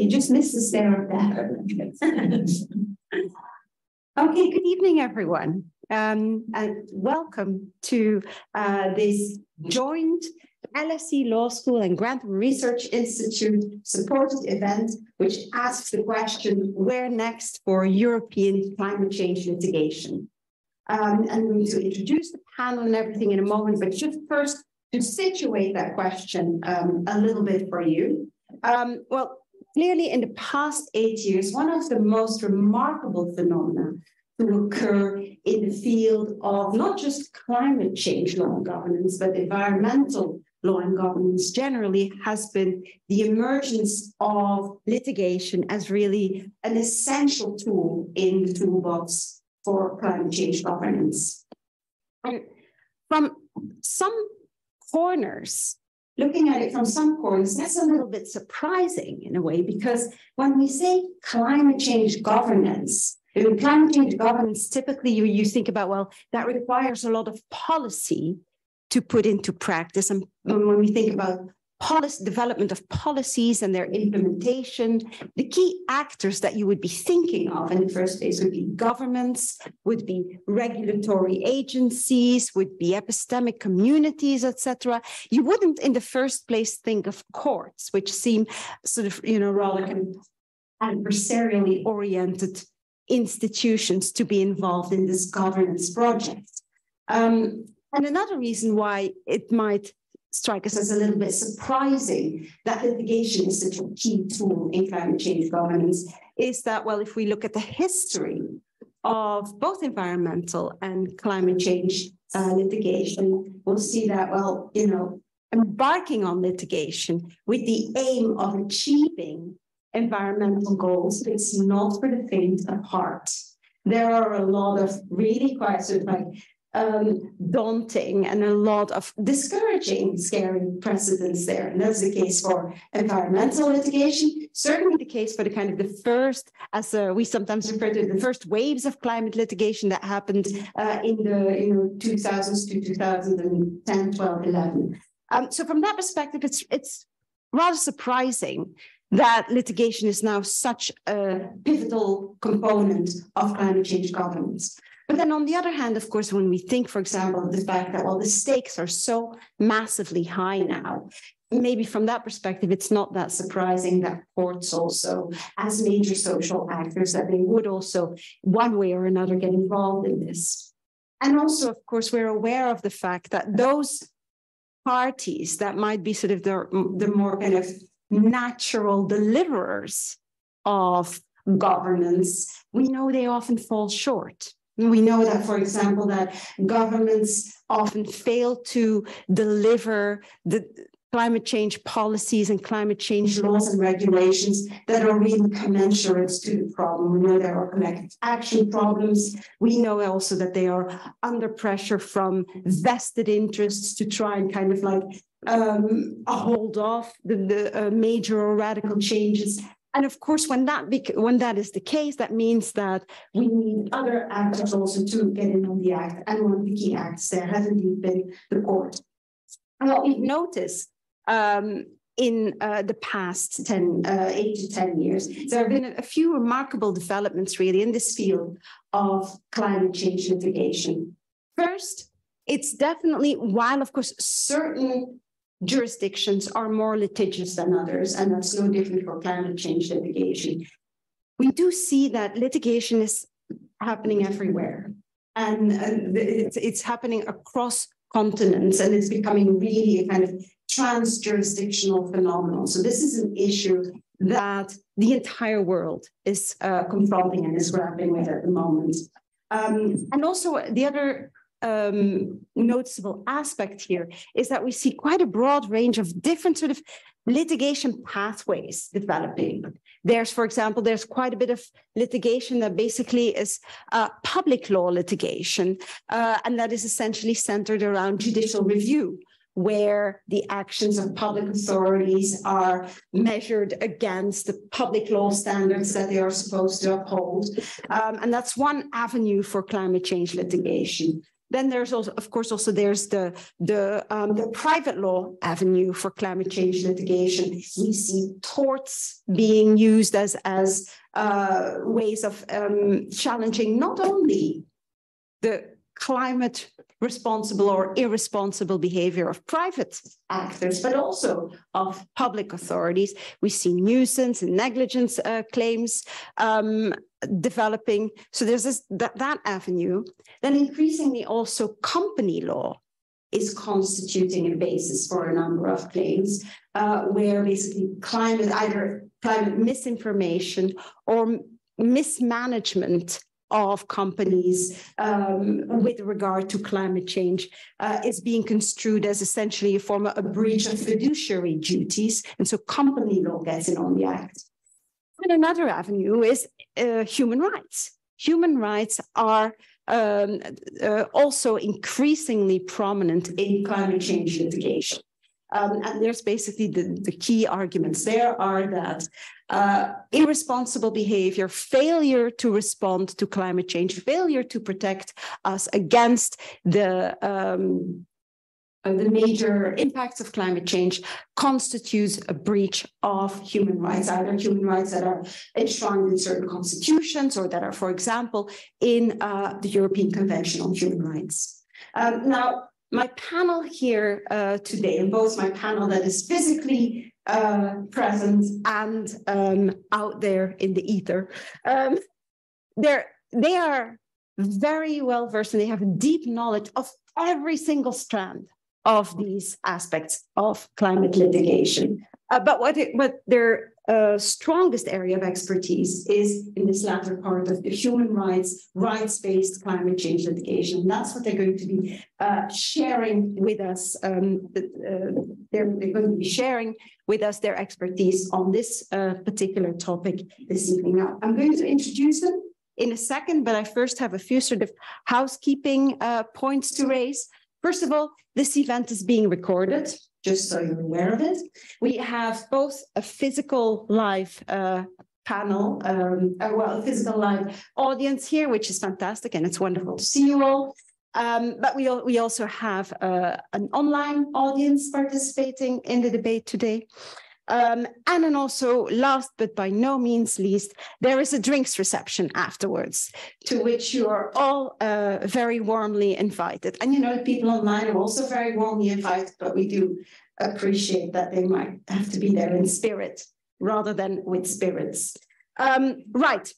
You just missed the of that. okay, good evening, everyone. Um, and welcome to uh, this joint LSE Law School and Grantham Research Institute supported event, which asks the question, where next for European climate change litigation? Um, and I'm going to introduce the panel and everything in a moment, but just first to situate that question um, a little bit for you. Um, well, clearly in the past eight years, one of the most remarkable phenomena to occur in the field of not just climate change law and governance, but environmental law and governance generally has been the emergence of litigation as really an essential tool in the toolbox for climate change governance. And from some corners, looking at it from some corners, that's a little bit surprising in a way, because when we say climate change governance, in climate change governance, typically you, you think about, well, that requires a lot of policy to put into practice. And when we think about policy development of policies and their implementation, the key actors that you would be thinking of in the first place would be governments, would be regulatory agencies, would be epistemic communities, etc. You wouldn't in the first place think of courts, which seem sort of, you know, rather adversarially oriented institutions to be involved in this governance project. Um, and another reason why it might strike us as a little bit surprising that litigation is such a key tool in climate change governance is that, well, if we look at the history of both environmental and climate change uh, litigation, we'll see that, well, you know, embarking on litigation with the aim of achieving environmental goals, it's not for the faint of heart. There are a lot of really quite sort of like um, daunting and a lot of discouraging, scary precedents there. And that's the case for environmental litigation, certainly the case for the kind of the first, as uh, we sometimes refer to the first waves of climate litigation that happened uh, in the you know 2000s to 2010, 12, 11. Um, so from that perspective, it's it's rather surprising that litigation is now such a pivotal component of climate change governance. But then on the other hand, of course, when we think, for example, of the fact that, well, the stakes are so massively high now, maybe from that perspective, it's not that surprising that courts also, as major social actors, that they would also, one way or another, get involved in this. And also, of course, we're aware of the fact that those parties that might be sort of the, the more kind of natural deliverers of governance, we know they often fall short. We know that, for example, that governments often fail to deliver the climate change policies and climate change laws and regulations that are really commensurate to the problem. We know there are collective action problems. We know also that they are under pressure from vested interests to try and kind of like um, hold off the, the uh, major or radical changes and of course, when that when that is the case, that means that we need other actors also to get in on the act. And one of the key acts there has indeed been the court. And what we've noticed um, in uh, the past 10, uh, 8 to 10 years, there have been a few remarkable developments really in this field of climate change litigation. First, it's definitely, while of course certain jurisdictions are more litigious than others, and that's no different for climate change litigation. We do see that litigation is happening everywhere, and, it's, it's happening across continents, and it's becoming really a kind of trans-jurisdictional phenomenon. So this is an issue that the entire world is uh, confronting and is grappling with at the moment. Um, and also the other um, noticeable aspect here is that we see quite a broad range of different sort of litigation pathways developing. There's, for example, there's quite a bit of litigation that basically is uh, public law litigation, uh, and that is essentially centered around judicial review where the actions of public authorities are measured against the public law standards that they are supposed to uphold. Um, and that's one avenue for climate change litigation. Then there's also, of course, also there's the the um, the private law avenue for climate change litigation. We see torts being used as as uh, ways of um, challenging not only the climate responsible or irresponsible behavior of private actors, but also of public authorities. We see nuisance and negligence uh, claims um, developing. So there's this, that, that avenue. Then increasingly also company law is constituting a basis for a number of claims uh, where basically climate, either climate misinformation or mismanagement of companies um, with regard to climate change uh, is being construed as essentially a form of a breach of fiduciary duties. And so company law gets in on the act. And another avenue is uh, human rights. Human rights are um, uh, also increasingly prominent in climate change litigation. Um, and there's basically the, the key arguments there are that uh, irresponsible behavior, failure to respond to climate change, failure to protect us against the um, uh, the major impacts of climate change constitutes a breach of human rights, either human rights that are enshrined in certain constitutions or that are, for example, in uh, the European Convention on Human Rights. Um, now, my panel here uh, today, and both my panel that is physically uh, present and um, out there in the ether, um, they're, they are very well versed and they have deep knowledge of every single strand of these aspects of climate litigation. Uh, but what, it, what their uh, strongest area of expertise is in this latter part of the human rights, rights-based climate change litigation. That's what they're going to be uh, sharing with us. Um, uh, they're, they're, going to be sharing with us their expertise on this uh, particular topic this evening. Now, I'm going to introduce them in a second, but I first have a few sort of housekeeping uh, points to raise. First of all, this event is being recorded, just so you're aware of it. We have both a physical live uh, panel, um, uh, well, a physical live audience here, which is fantastic, and it's wonderful to see you all. Um, but we, we also have uh, an online audience participating in the debate today. Um, and then also, last but by no means least, there is a drinks reception afterwards, to which you are all uh, very warmly invited. And you know, people online are also very warmly invited, but we do appreciate that they might have to be there in spirit rather than with spirits. Um, right.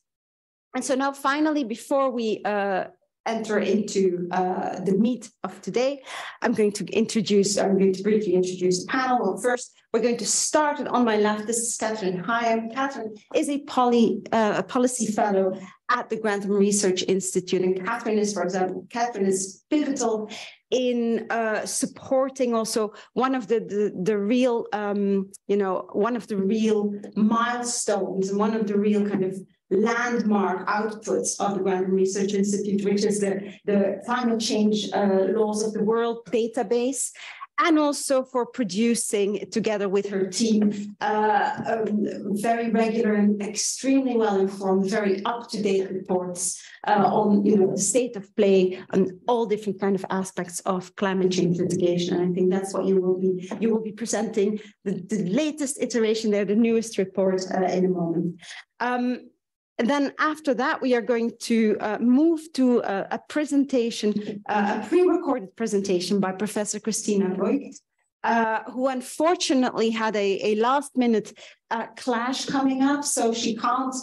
And so now, finally, before we uh, enter into uh, the meat of today, I'm going to introduce, I'm going to briefly introduce the panel. Well, first, we're going to start on my left. This is Catherine Higham. Catherine is a, poly, uh, a policy fellow at the Grantham Research Institute. And Catherine is, for example, Catherine is pivotal in uh, supporting also one of the, the, the real, um, you know, one of the real milestones and one of the real kind of landmark outputs of the Grantham Research Institute, which is the, the climate change uh, laws of the world database and also for producing together with her team uh, um, very regular and extremely well informed, very up to date reports uh, on you know the state of play and all different kind of aspects of climate change litigation. And I think that's what you will be you will be presenting the, the latest iteration there, the newest report uh, in a moment. Um, and then after that, we are going to uh, move to a, a presentation, uh, a pre-recorded presentation by Professor Christina Voigt, uh, who unfortunately had a, a last minute uh, clash coming up, so she can't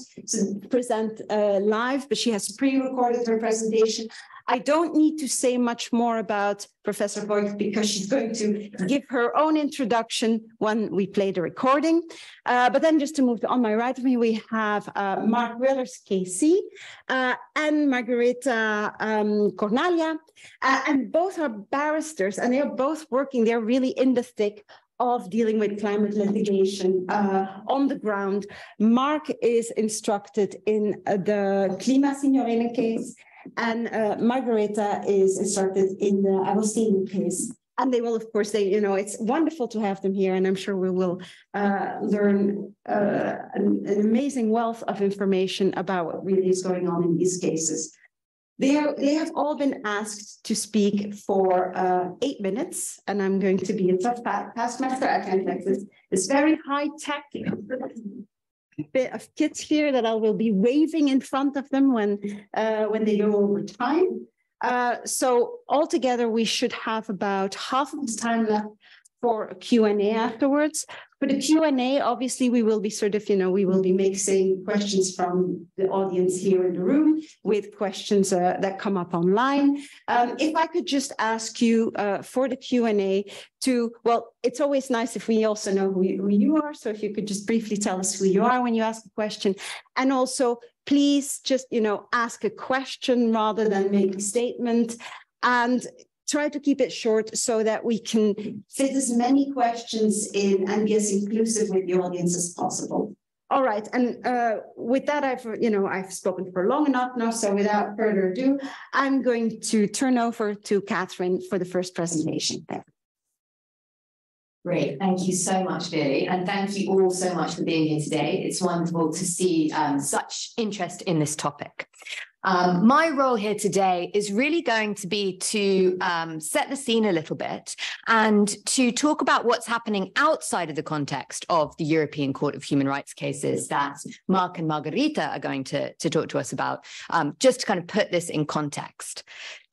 present uh, live, but she has pre-recorded her presentation. I don't need to say much more about Professor Voigt because she's going to give her own introduction when we play the recording. Uh, but then just to move to, on my right of me, we have uh, Marc Willers KC uh, and Margarita um, Cornaglia, uh, and both are barristers and they're both working, they're really in the thick of dealing with climate litigation uh, on the ground. Marc is instructed in uh, the KlimaSeniorinnen case and uh, Margarita is instructed in the Agostinho case. And they will, of course, they, you know, it's wonderful to have them here. And I'm sure we will uh, learn uh, an, an amazing wealth of information about what really is going on in these cases. They, are, they have all been asked to speak for uh, eight minutes, and I'm going to be a tough taskmaster. I can like this, this very high tech bit of kids here that I will be waving in front of them when uh, when they go over time. Uh, so altogether, we should have about half of the time left for a Q&A afterwards. For the Q&A, obviously, we will be sort of, you know, we will be mixing questions from the audience here in the room with questions uh, that come up online. Um, if I could just ask you uh, for the Q&A to, well, it's always nice if we also know who you, who you are. So if you could just briefly tell us who you are when you ask a question. And also, please just, you know, ask a question rather than make a statement. And try to keep it short so that we can fit as many questions in and be as inclusive with the audience as possible. All right, and uh, with that, I've you know I've spoken for long enough now. So without further ado, I'm going to turn over to Catherine for the first presentation. Great, thank you so much, Veerle, and thank you all so much for being here today. It's wonderful to see um, such interest in this topic. Um, my role here today is really going to be to um, set the scene a little bit and to talk about what's happening outside of the context of the European Court of Human Rights cases that Marc and Margarita are going to, to talk to us about, um, just to kind of put this in context.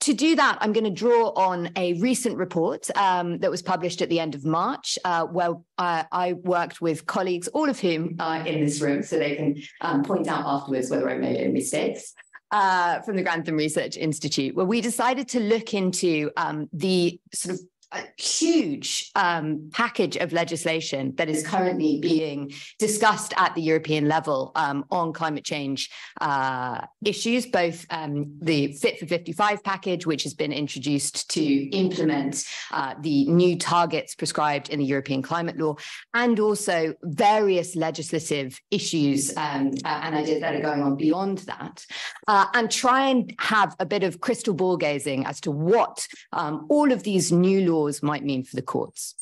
To do that, I'm going to draw on a recent report um, that was published at the end of March, uh, where uh, I worked with colleagues, all of whom are in this room, so they can um, point out afterwards whether I made any mistakes uh, from the Grantham Research Institute, where we decided to look into um, the sort of a huge um, package of legislation that is currently being discussed at the European level um, on climate change uh, issues, both um, the Fit for 55 package, which has been introduced to implement uh, the new targets prescribed in the European climate law, and also various legislative issues um, uh, and ideas that are going on beyond that, uh, and try and have a bit of crystal ball gazing as to what um, all of these new laws laws might mean for the courts.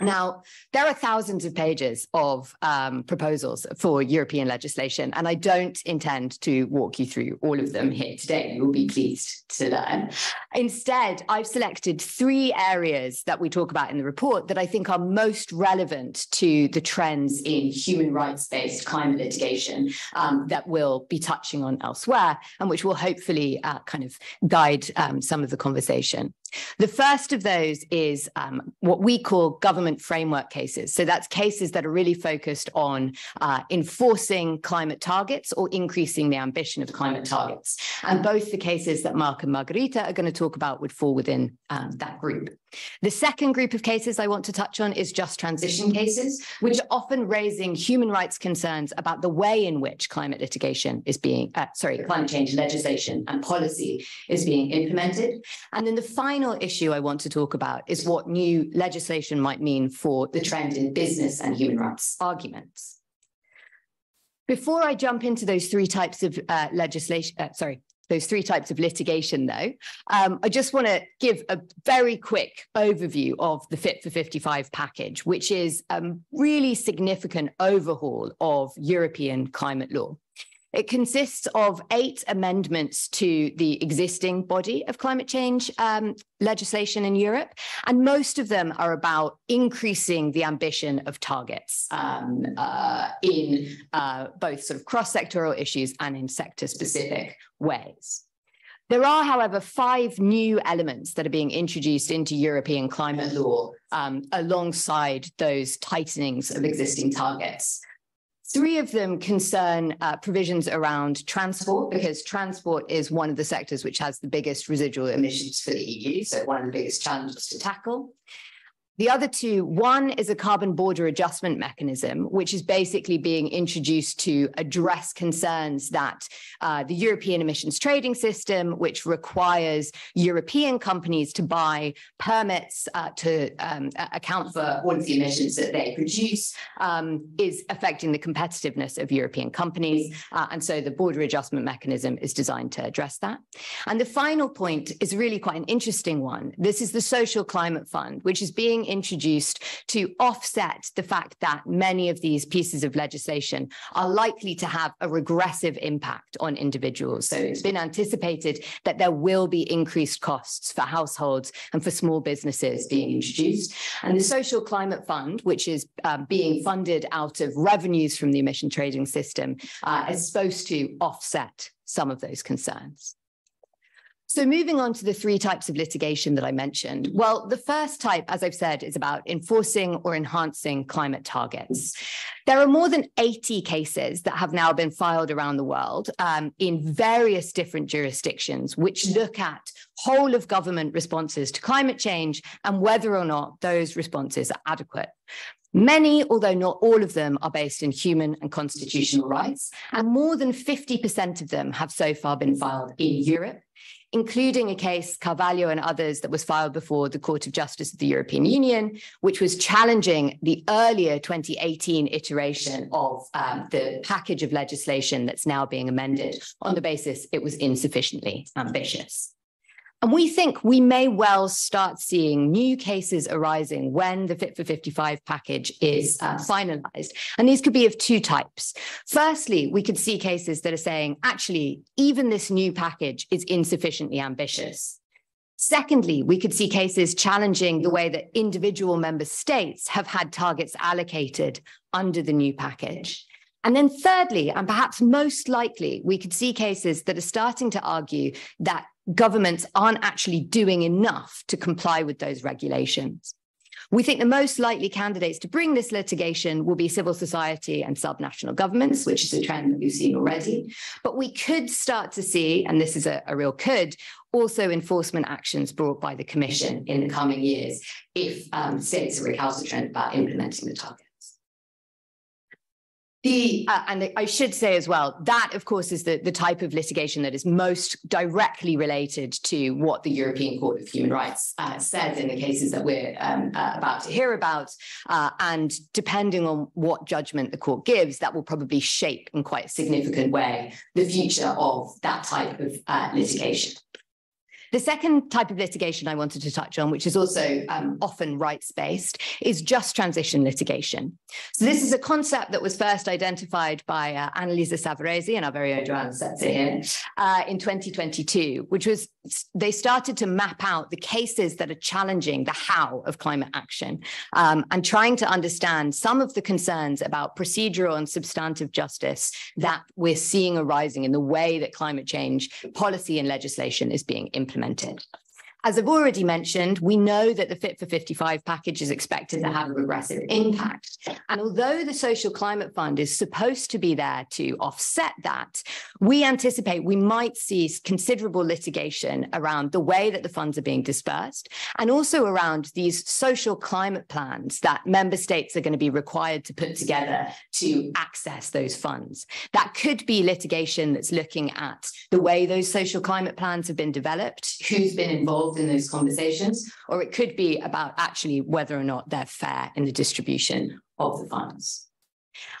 Now, there are thousands of pages of um, proposals for European legislation, and I don't intend to walk you through all of them here today. You'll be pleased to learn. Instead, I've selected three areas that we talk about in the report that I think are most relevant to the trends in human rights based climate litigation um, that we'll be touching on elsewhere, and which will hopefully uh, kind of guide um, some of the conversation. The first of those is um, what we call government framework cases. So that's cases that are really focused on uh, enforcing climate targets or increasing the ambition of climate targets. And both the cases that Marc and Margarita are going to talk about would fall within um, that group. The second group of cases I want to touch on is just transition cases, which are often raising human rights concerns about the way in which climate litigation is being, uh, sorry, climate change legislation and policy is being implemented. And then the final issue I want to talk about is what new legislation might mean for the trend in business and human rights arguments. Before I jump into those three types of uh, legislation, uh, sorry, those three types of litigation, though, um, I just want to give a very quick overview of the Fit for 55 package, which is a really significant overhaul of European climate law. It consists of eight amendments to the existing body of climate change um, legislation in Europe, and most of them are about increasing the ambition of targets um, uh, in uh, both sort of cross-sectoral issues and in sector-specific ways. There are, however, five new elements that are being introduced into European climate law um, alongside those tightenings of existing targets. Three of them concern uh, provisions around transport, because transport is one of the sectors which has the biggest residual emissions for the EU, so one of the biggest challenges to tackle. The other two, one is a carbon border adjustment mechanism, which is basically being introduced to address concerns that uh, the European emissions trading system, which requires European companies to buy permits uh, to um, account for all of the emissions that they produce, um, is affecting the competitiveness of European companies. Uh, and so the border adjustment mechanism is designed to address that. And the final point is really quite an interesting one. This is the Social Climate Fund, which is being introduced to offset the fact that many of these pieces of legislation are likely to have a regressive impact on individuals. So it's been anticipated that there will be increased costs for households and for small businesses being introduced. And the Social Climate Fund, which is um, being funded out of revenues from the emission trading system, uh, is supposed to offset some of those concerns. So moving on to the three types of litigation that I mentioned. Well, the first type, as I've said, is about enforcing or enhancing climate targets. There are more than 80 cases that have now been filed around the world um, in various different jurisdictions, which look at whole of government responses to climate change and whether or not those responses are adequate. Many, although not all of them, are based in human and constitutional rights, and more than 50% of them have so far been filed in Europe, including a case, Carvalho and others, that was filed before the Court of Justice of the European Union, which was challenging the earlier 2018 iteration of um, the package of legislation that's now being amended on the basis it was insufficiently ambitious. And we think we may well start seeing new cases arising when the Fit for 55 package is uh, finalized. And these could be of two types. Firstly, we could see cases that are saying, actually, even this new package is insufficiently ambitious. Secondly, we could see cases challenging the way that individual member states have had targets allocated under the new package. And then, thirdly, and perhaps most likely, we could see cases that are starting to argue that governments aren't actually doing enough to comply with those regulations. We think the most likely candidates to bring this litigation will be civil society and subnational governments, which is a trend that we've seen already. But we could start to see, and this is a, a real could, also enforcement actions brought by the Commission in the coming years if um, states are recalcitrant about implementing the target. The, uh, and I should say as well, that of course is the, the type of litigation that is most directly related to what the European Court of Human Rights uh, said in the cases that we're um, uh, about to hear about. Uh, and depending on what judgment the court gives, that will probably shape in quite a significant way the future of that type of uh, litigation. The second type of litigation I wanted to touch on, which is also um, often rights based, is just transition litigation. So, this is a concept that was first identified by uh, Annalisa Savaresi and our very own Joanna Setzer here uh, in 2022, which was they started to map out the cases that are challenging the how of climate action um, and trying to understand some of the concerns about procedural and substantive justice that we're seeing arising in the way that climate change policy and legislation is being implemented implemented. As I've already mentioned, we know that the Fit for 55 package is expected to have a regressive impact. And although the Social Climate Fund is supposed to be there to offset that, we anticipate we might see considerable litigation around the way that the funds are being dispersed and also around these social climate plans that member states are going to be required to put together to access those funds. That could be litigation that's looking at the way those social climate plans have been developed, who's been involved involved in those conversations, or it could be about actually whether or not they're fair in the distribution of the funds.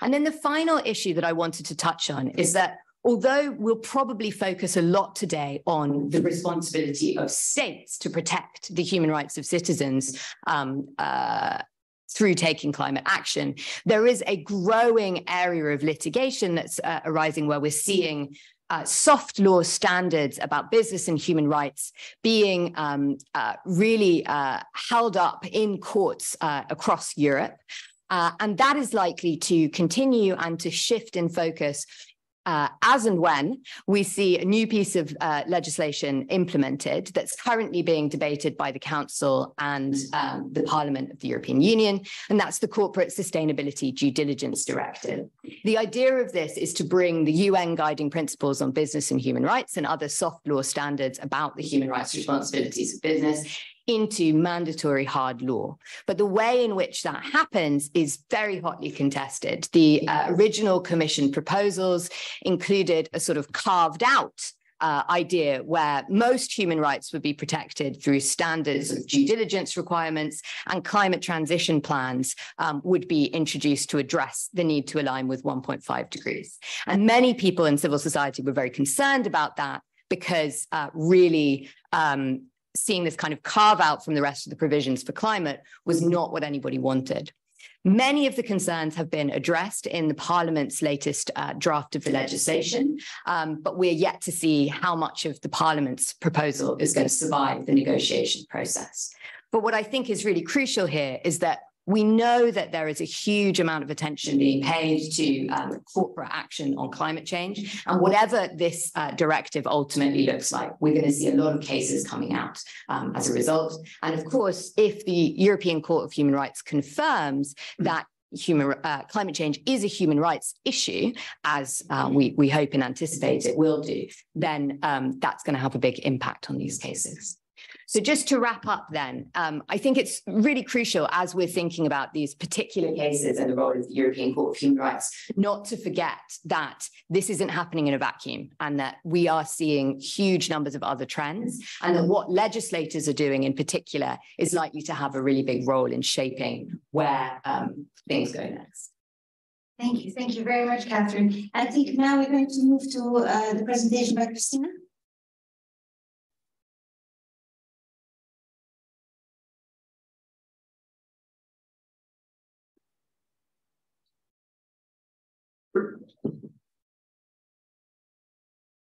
And then the final issue that I wanted to touch on is that although we'll probably focus a lot today on the responsibility of states to protect the human rights of citizens um, uh, through taking climate action, there is a growing area of litigation that's uh, arising where we're seeing uh, soft law standards about business and human rights being um, uh, really uh, held up in courts uh, across Europe. Uh, and that is likely to continue and to shift in focus uh, as and when we see a new piece of uh, legislation implemented that's currently being debated by the Council and um, the Parliament of the European Union, and that's the Corporate Sustainability Due Diligence Directive. The idea of this is to bring the UN guiding principles on business and human rights and other soft law standards about the human rights responsibilities of business into mandatory hard law. But the way in which that happens is very hotly contested. The uh, original Commission proposals included a sort of carved out uh, idea where most human rights would be protected through standards of due diligence requirements and climate transition plans um, would be introduced to address the need to align with 1.5 degrees. And many people in civil society were very concerned about that because uh, really um, seeing this kind of carve out from the rest of the provisions for climate was not what anybody wanted. Many of the concerns have been addressed in the Parliament's latest uh, draft of the legislation, um, but we're yet to see how much of the Parliament's proposal is going to survive the negotiation process. But what I think is really crucial here is that we know that there is a huge amount of attention being paid to um, corporate action on climate change. And whatever this uh, directive ultimately looks like, we're going to see a lot of cases coming out um, as a result. And of course, if the European Court of Human Rights confirms that human uh, climate change is a human rights issue, as uh, we we hope and anticipate it will do, then um, that's going to have a big impact on these cases. So just to wrap up then, um, I think it's really crucial as we're thinking about these particular cases and the role of the European Court of Human Rights, not to forget that this isn't happening in a vacuum and that we are seeing huge numbers of other trends and that what legislators are doing in particular is likely to have a really big role in shaping where um, things go next. Thank you. Thank you very much, Catherine. I think now we're going to move to uh, the presentation by Christina.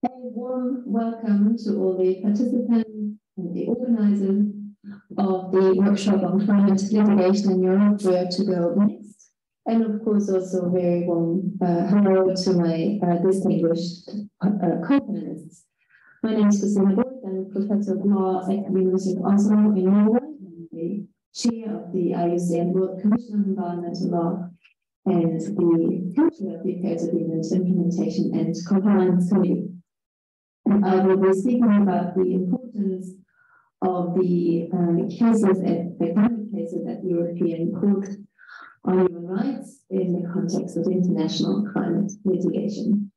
A warm welcome to all the participants and the organizers of the workshop on climate litigation in Europe, where to go next. And of course, also a very warm uh, hello to my uh, distinguished uh, co-panelists. My name is Christina Voigt. I'm professor of law at the University of Oslo in Norway. I'm the chair of the IUCN World Commission on Environmental Law and the co-chair of the Paris Agreement Implementation and Compliance Committee. I will be speaking about the importance of the uh, cases at the climate cases at European Court on Human Rights in the context of international climate litigation.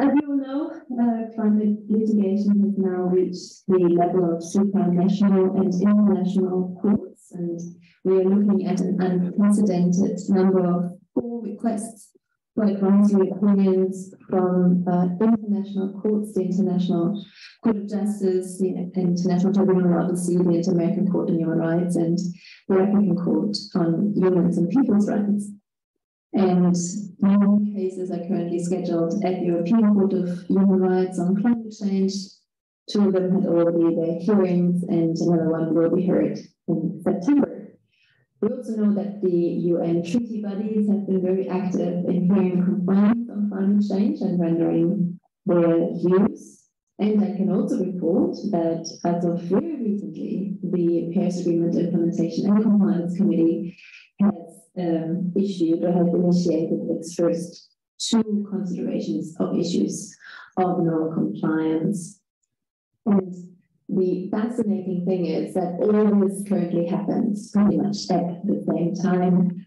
As you all know, uh, climate litigation has now reached the level of supranational and international courts, and we are looking at an unprecedented number of requests advisory opinions from uh, international courts, the International Court of Justice, the International Tribunal of the Sea, the Inter-American Court on Human Rights, and the African Court on Humans and People's Rights. And many cases are currently scheduled at the European Court of Human Rights on climate change. Two of them had already their hearings, and another one will be heard in September. We also know that the UN treaty bodies have been very active in hearing complaints on climate change and rendering their views. And I can also report that as of very recently, the Paris Agreement Implementation and Compliance Committee has um, issued or has initiated its first two considerations of issues of non-compliance. And the fascinating thing is that all this currently happens pretty much at the same time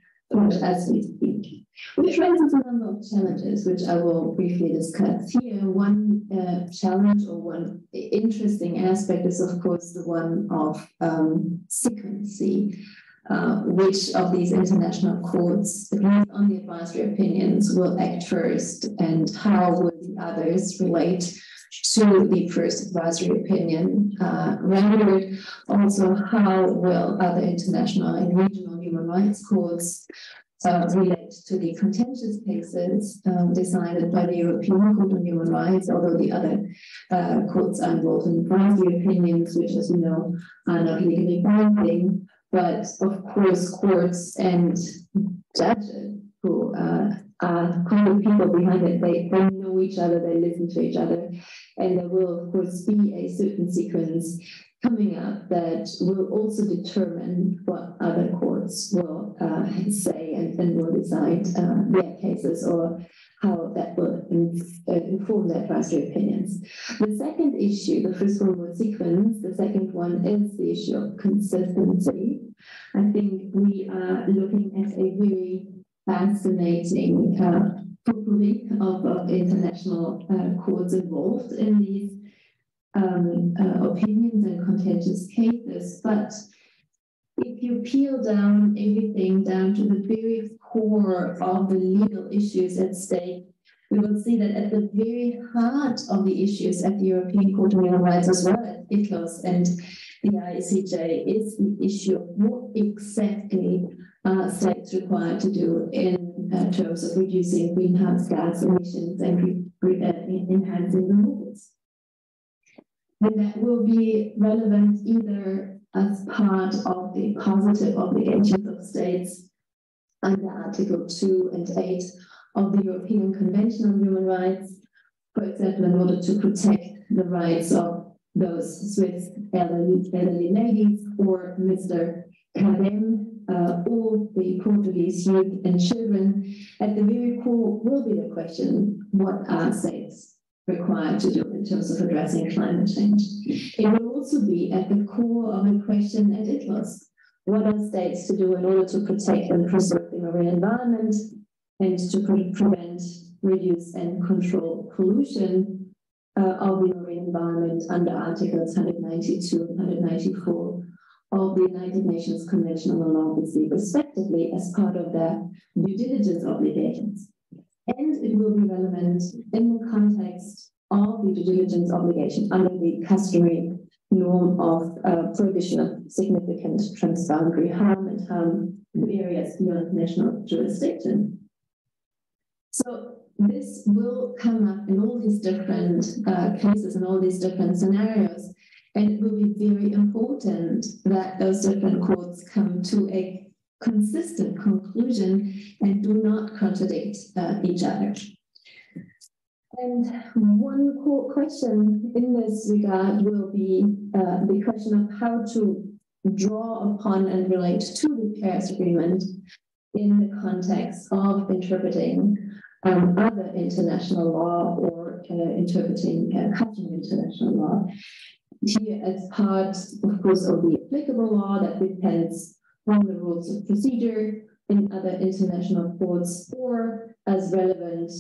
as we speak, which raises a number of challenges, which I will briefly discuss here. One uh, challenge or one interesting aspect is, of course, the one of um, secrecy. Uh, which of these international courts, least on the advisory opinions, will act first, and how will the others relate to the first advisory opinion uh, rendered. Also, how will other international and regional human rights courts uh, relate to the contentious cases um, decided by the European Court on Human Rights, although the other uh, courts are involved in advisory opinions, which, as you know, are not legally binding. But of course, courts and judges who uh, are of people behind it, they, they know each other, they listen to each other, and there will, of course, be a certain sequence coming up that will also determine what other courts will uh, say and, and will decide uh, their cases or how that will uh, inform their advisory opinions. The second issue, the first one was sequence, the second one is the issue of consistency. I think we are looking at a very fascinating uh, of, of international uh, courts involved in these um, uh, opinions and contentious cases. But if you peel down everything down to the very core of the legal issues at stake, we will see that at the very heart of the issues at the European Court of Human Rights, as well as ITLOS and the ICJ, is the issue of what exactly states required to do in uh, terms of reducing greenhouse gas emissions and uh, enhancing renewables. And that will be relevant either as part of the positive obligations of states under Article 2 and 8 of the European Convention on Human Rights, for example, in order to protect the rights of those Swiss elderly, elderly ladies or Mr. Carême, uh, or the Portuguese youth and children, at the very core will be the question, what are states required to do in terms of addressing climate change? It will also be at the core of a question at ITLOS. What are states to do in order to protect and preserve the marine environment and to pre prevent, reduce, and control pollution uh, of the marine environment under Articles 192 and 194 of the United Nations Convention on the Law of the Sea, respectively, as part of their due diligence obligations. And it will be relevant in the context of the due diligence obligation under the customary norm of uh, prohibition of significant transboundary harm and harm to areas beyond national jurisdiction. So this will come up in all these different uh, cases and all these different scenarios. And it will be very important that those different courts come to a consistent conclusion and do not contradict uh, each other. And one core question in this regard will be uh, the question of how to draw upon and relate to the Paris Agreement in the context of interpreting um, other international law or uh, interpreting uh, customary international law. Here, as part, of course, of the applicable law that depends on the rules of procedure in other international courts, or as relevant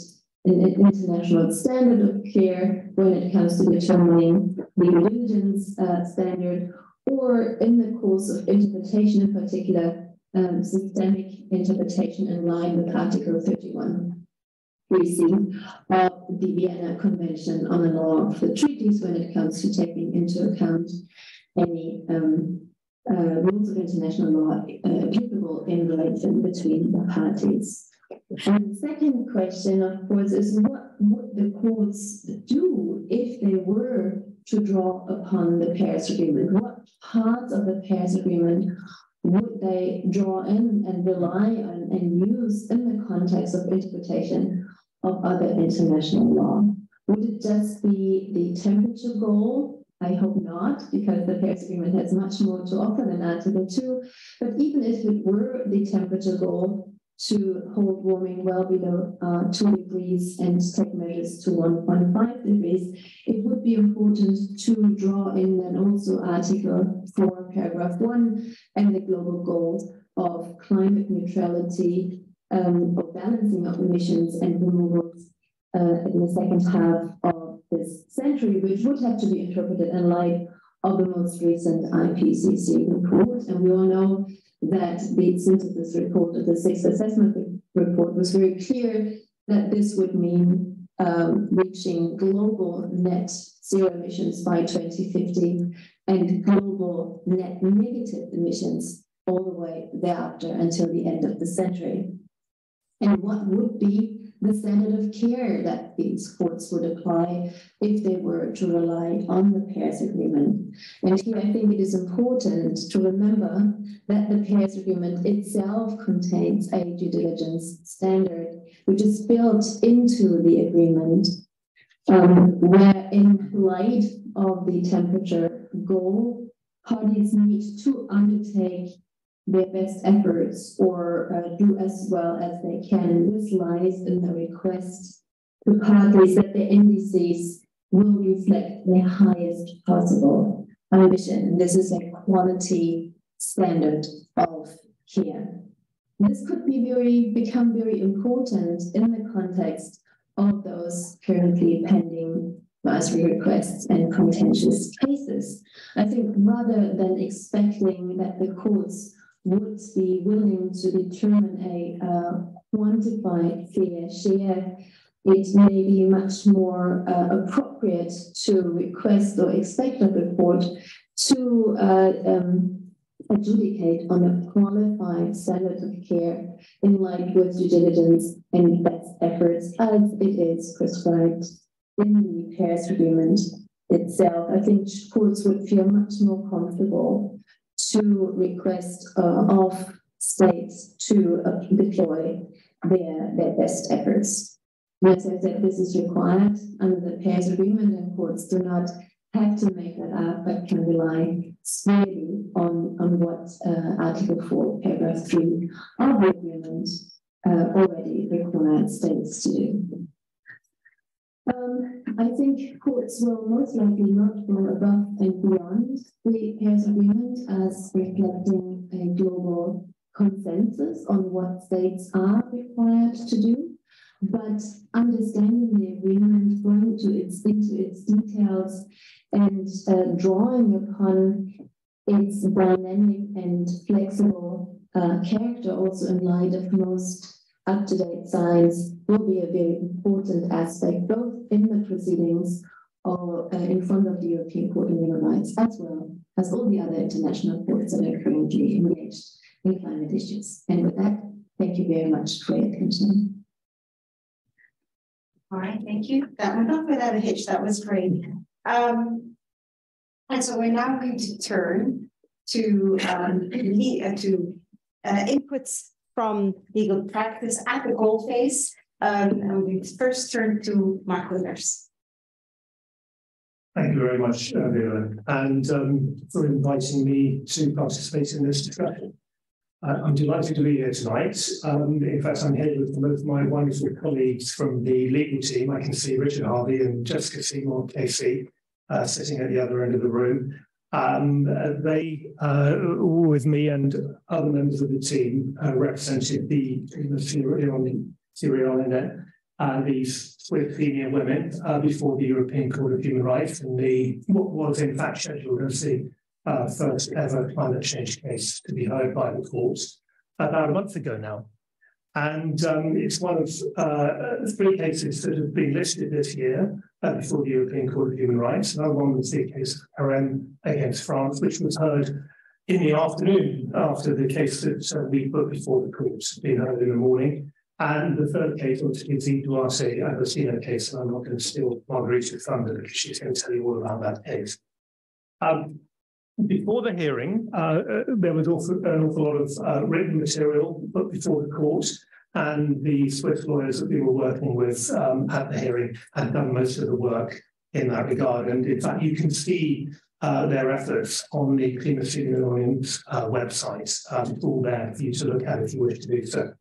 in an international standard of care when it comes to determining the religions uh, standard, or in the course of interpretation, in particular, um, systemic interpretation in line with Article 31 3C of the Vienna Convention on the Law of the Treaties when it comes to taking into account any um, uh, rules of international law uh, applicable in relation between the parties. And the second question, of course, is what would the courts do if they were to draw upon the Paris Agreement? What parts of the Paris Agreement would they draw in and rely on and use in the context of interpretation of other international law? Would it just be the temperature goal? I hope not, because the Paris Agreement has much more to offer than Article 2. But even if it were the temperature goal, to hold warming well below uh, 2 degrees and take measures to 1.5 degrees, it would be important to draw in then also Article 4, paragraph 1, and the global goal of climate neutrality um, or balancing of emissions and removals uh, in the second half of this century, which would have to be interpreted in light of the most recent IPCC report. And we all know that the synthesis report of the sixth assessment report was very clear that this would mean um, reaching global net zero emissions by 2050 and global net negative emissions all the way thereafter until the end of the century. And what would be the standard of care that these courts would apply if they were to rely on the Paris Agreement. And here I think it is important to remember that the Paris Agreement itself contains a due diligence standard, which is built into the agreement, um, where in light of the temperature goal, parties need to undertake their best efforts or uh, do as well as they can. This lies in the request to parties that the NDCs will reflect the highest possible ambition. This is a quality standard of care. This could be very become very important in the context of those currently pending advisory requests and contentious cases. I think rather than expecting that the courts would be willing to determine a uh, quantified fair share it may be much more uh, appropriate to request or expect a report to uh, um, adjudicate on a qualified standard of care in line with due diligence and best efforts as it is prescribed in the Paris Agreement itself. I think courts would feel much more comfortable to request uh, of states to uh, deploy their, their best efforts. As I said, this is required under the Paris Agreement, and courts do not have to make that up, but can rely solely on, on what uh, Article 4, paragraph 3 of the agreement uh, already required states to do. Um, I think courts will most likely not go above and beyond the Paris Agreement as reflecting a global consensus on what states are required to do. But understanding the agreement, going to its, into its details, and uh, drawing upon its dynamic and flexible uh, character, also in light of most up to date science, will be a very important aspect, both in the proceedings or uh, in front of the European Court of Human Rights, as well as all the other international courts that are currently engaged in climate issues. And with that, thank you very much for your attention. All right, thank you. That went off without a hitch. That was great. Um, and so we're now going to turn to um, uh, to uh, inputs from legal practice at the goal phase. Um, and we first turn to Marc Willers. Thank you very much, uh, Veerle, and um, for inviting me to participate in this discussion. I'm delighted to be here tonight. Um, in fact, I'm here with both my wonderful colleagues from the legal team. I can see Richard Harvey and Jessica Simor KC uh, sitting at the other end of the room. Um, they, uh, with me and other members of the team, uh, represented the, the Sierra Leone, uh, these senior women uh, before the European Court of Human Rights, and the what was in fact scheduled as the uh, first ever climate change case to be heard by the courts about a month ago now. And um, it's one of uh, three cases that have been listed this year uh, before the European Court of Human Rights. Another one was the case of Carême against France, which was heard in the afternoon after the case that uh, we put before the courts been heard in the morning. And the third case was the Duarte Agostinho case, and I'm not going to steal Margarita's thunder because she's going to tell you all about that case. Um, before the hearing, uh, uh, there was also an awful lot of uh, written material put before the court, and the Swiss lawyers that we were working with um, at the hearing had done most of the work in that regard. And in fact, you can see uh, their efforts on the Klimaschützen Alliance uh, website. Um, all there for you to look at if you wish to do so.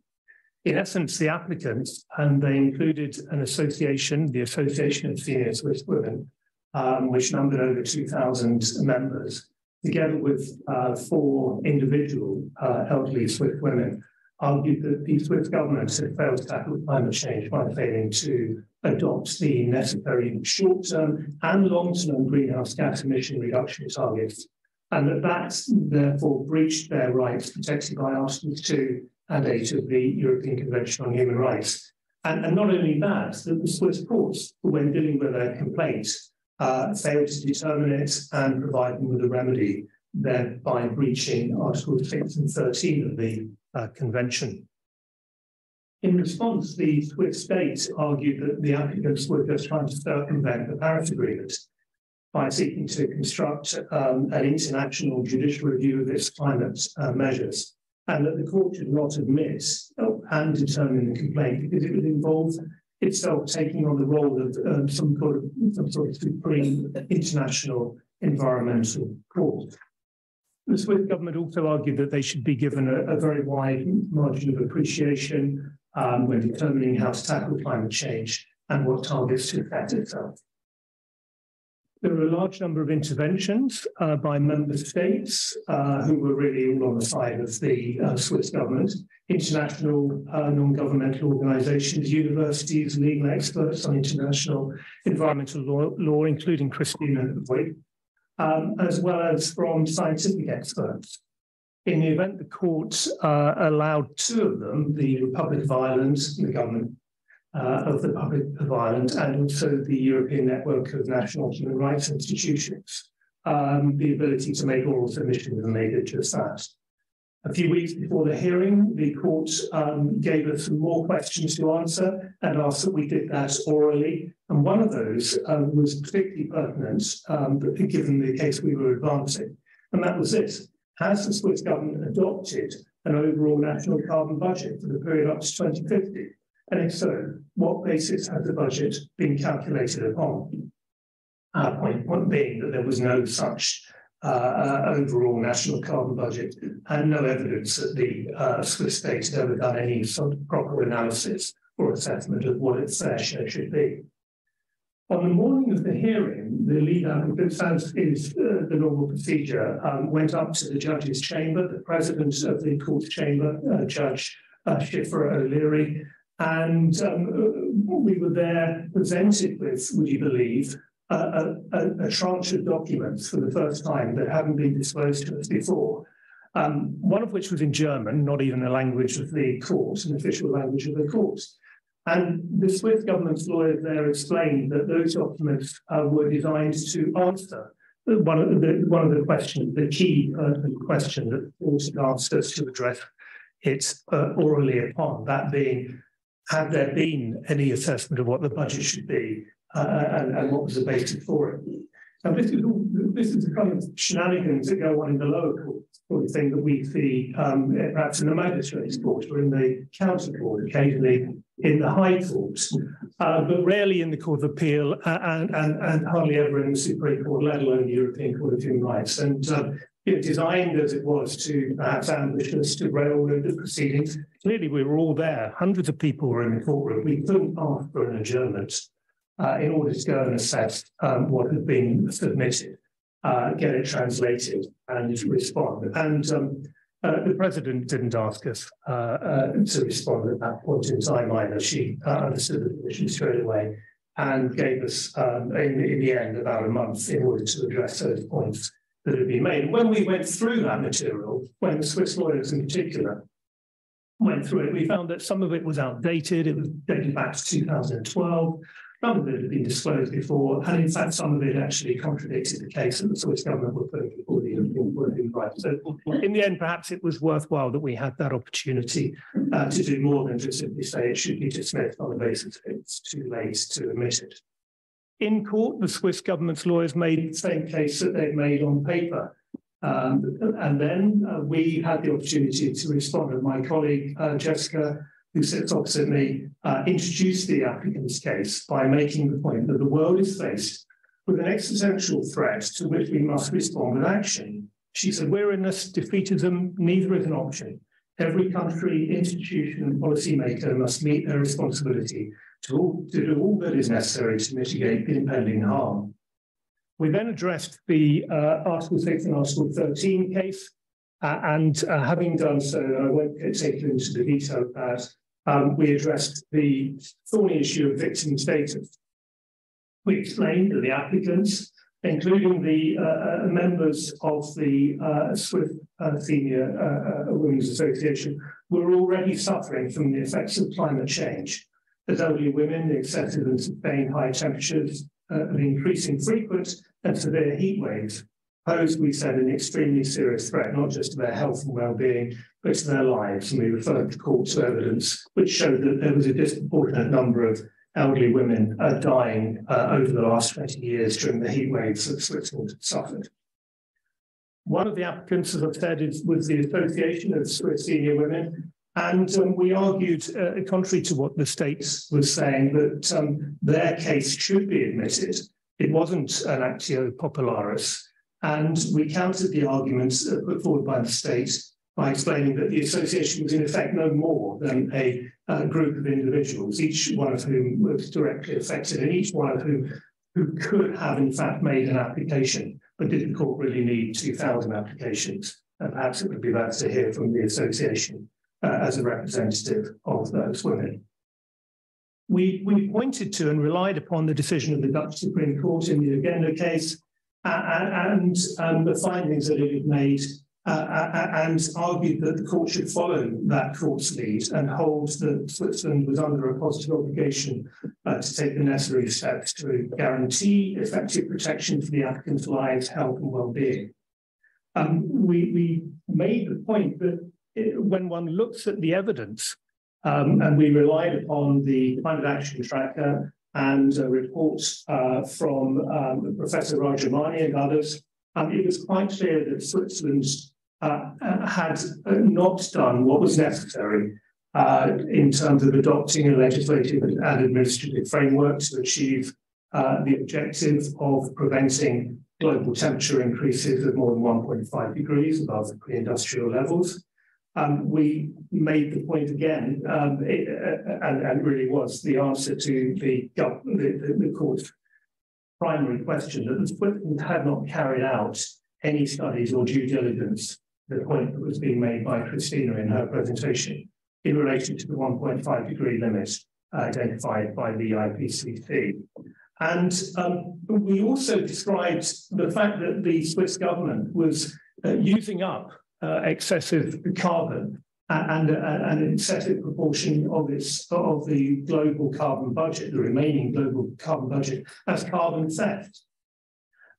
In essence, the applicants, and they included an association, the Association of Senior Swiss Women, um, which numbered over 2,000 members, together with uh, four individual uh, elderly Swiss women, argued that the Swiss government had failed to tackle climate change by failing to adopt the necessary short-term and long-term greenhouse gas emission reduction targets, and that that therefore breached their rights protected by Articles 2 and 8 of the European Convention on Human Rights. And, and not only that, that the Swiss courts, when dealing with their complaints, uh, failed to determine it and provide them with a remedy, thereby breaching Articles 6 and 13 of the uh, Convention. In response, the Swiss state argued that the applicants were just trying to circumvent the Paris Agreement by seeking to construct um, an international judicial review of its climate uh, measures, and that the court should not admit and determine the complaint because it would involve itself taking on the role of um, some, sort of, some sort of supreme international environmental court. The Swiss government also argued that they should be given a, a very wide margin of appreciation um, when determining how to tackle climate change and what targets to set itself. There were a large number of interventions uh, by member states uh, who were really all on the side of the uh, Swiss government, international uh, non-governmental organizations, universities, legal experts on international environmental law, law including Christina Voigt, um, as well as from scientific experts. In the event the court uh, allowed two of them, the Republic of Ireland, the government uh, of the Public of Ireland and also the European Network of National Human Rights Institutions um, the ability to make oral submissions, and they did just that. A few weeks before the hearing, the court um, gave us some more questions to answer and asked that we did that orally. And one of those um, was particularly pertinent, um, given the case we were advancing. And that was this Has the Swiss government adopted an overall national carbon budget for the period up to 2050? And if so, what basis has the budget been calculated upon? Our point, point being that there was no such uh, uh, overall national carbon budget and no evidence that the uh, Swiss state had ever done any sort of proper analysis or assessment of what its fair share should be. On the morning of the hearing, the lead applicant, as is uh, the normal procedure, um, went up to the judge's chamber, the president of the court chamber, uh, Judge uh, Síofra O'Leary, and um, we were there presented with, would you believe, a, a, a, tranche of documents for the first time that hadn't been disclosed to us before. Um, one of which was in German, not even the language of the court, an official language of the court. And the Swiss government's lawyers there explained that those documents uh, were designed to answer one of the one of the questions, the key uh, question that also asked us to address it uh, orally upon, that being, had there been any assessment of what the budget should be uh, and, and, what was the basis for it. Now, this is, all, this is the kind of shenanigans that go on in the lower courts, sort of thing that we see um, perhaps in the magistrates' court or in the county court, occasionally in the high courts, uh, but rarely in the Court of Appeal uh, and, and, and hardly ever in the Supreme Court, let alone the European Court of Human Rights. And uh, you know, designed as it was to perhaps ambush us to railroad the proceedings, clearly we were all there. Hundreds of people were in the courtroom. We couldn't ask for an adjournment uh, in order to go and assess um, what had been submitted, uh, get it translated, and respond. And um, uh, the president didn't ask us uh, uh, to respond at that point in time either. She uh, understood the position straight away and gave us, um, in, in, the end, about a month in order to address those points that had been made. When we went through that material, when the Swiss lawyers in particular went through it, we found that some of it was outdated. It was dated back to 2012. None of it had been disclosed before, and in fact, some of it actually contradicted the case that the Swiss government were putting before the European Court So, in the end, perhaps it was worthwhile that we had that opportunity uh, to do more than just simply say it should be dismissed on the basis that it's too late to admit it. In court, the Swiss government's lawyers made the same case that they'd made on paper. Um, and then uh, we had the opportunity to respond, and my colleague uh, Jessica who sits opposite me, uh, introduced the applicant's case by making the point that the world is faced with an existential threat to which we must respond with action. She said, We're in this defeatism, neither is an option. Every country, institution, and policymaker must meet their responsibility to, do all that is necessary to mitigate the impending harm. We then addressed the uh, Article 6 and Article 13 case, uh, and uh, having done so, I won't take you into the detail of that, um, we addressed the thorny issue of victim status. We explained that the applicants, including the uh, uh members of the uh, uh, Senior Women's Association, were already suffering from the effects of climate change. As elderly women, the excessive and sustained high temperatures, the increasing frequent and severe heat waves pose, we said, an extremely serious threat, not just to their health and well-being, but to their lives. And we referred to court to evidence which showed that there was a disproportionate number of elderly women uh, dying uh, over the last 20 years during the heat waves that Switzerland suffered. One of the applicants, as I've said, is, was the Association of Swiss Senior Women. And um, we argued, uh, contrary to what the states was saying, that um, their case should be admitted. It wasn't an actio popularis. And we countered the arguments uh, put forward by the state by explaining that the association was in effect no more than a, a group of individuals, each one of whom was directly affected, and each one of whom who could have in fact made an application, but did the court really need 2,000 applications? And perhaps it would be better to hear from the association uh, as a representative of those women. We, we pointed to and relied upon the decision of the Dutch Supreme Court in the Urgenda case and, and um, the findings that it had made uh, and argued that the court should follow that court's lead and hold that Switzerland was under a positive obligation uh, to take the necessary steps to guarantee effective protection for the applicants' lives, health, and well-being. Um, we, we made the point that when one looks at the evidence, um, and we relied upon the climate action tracker and a report uh, from um, Professor Rajamani and others, um, it was quite clear that Switzerland uh, uh, had not done what was necessary uh, in terms of adopting a legislative and administrative framework to achieve uh, the objective of preventing global temperature increases of more than 1.5 degrees above the pre-industrial levels. Um, we made the point again, um, it, uh, and, and, really was the answer to the, the, the, the court's primary question that the Switzerland had not carried out any studies or due diligence the point that was being made by Christina in her presentation in relation to the 1.5 degree limit identified by the IPCC. And um, we also described the fact that the Swiss government was uh, using up uh, excessive carbon and, uh, an excessive proportion of its of the global carbon budget, the remaining global carbon budget, as carbon theft.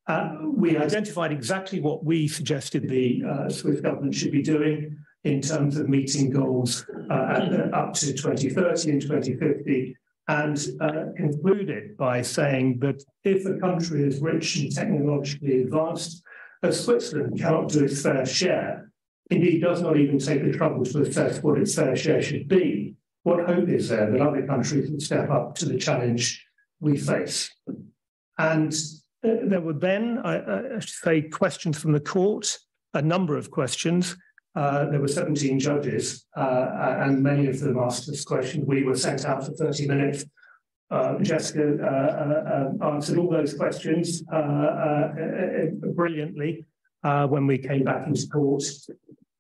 Uh, we identified exactly what we suggested the uh, Swiss government should be doing in terms of meeting goals uh, up to 2030 and 2050, and uh, concluded by saying that if a country is rich and technologically advanced, as Switzerland cannot do its fair share, indeed does not even take the trouble to assess what its fair share should be, what hope is there that other countries will step up to the challenge we face? And there were then, I, I should say, questions from the court, a number of questions. Uh, there were 17 judges, uh, and many of them asked us questions. We were sent out for 30 minutes. Uh, Jessica uh, uh, uh, answered all those questions brilliantly when we came back into court,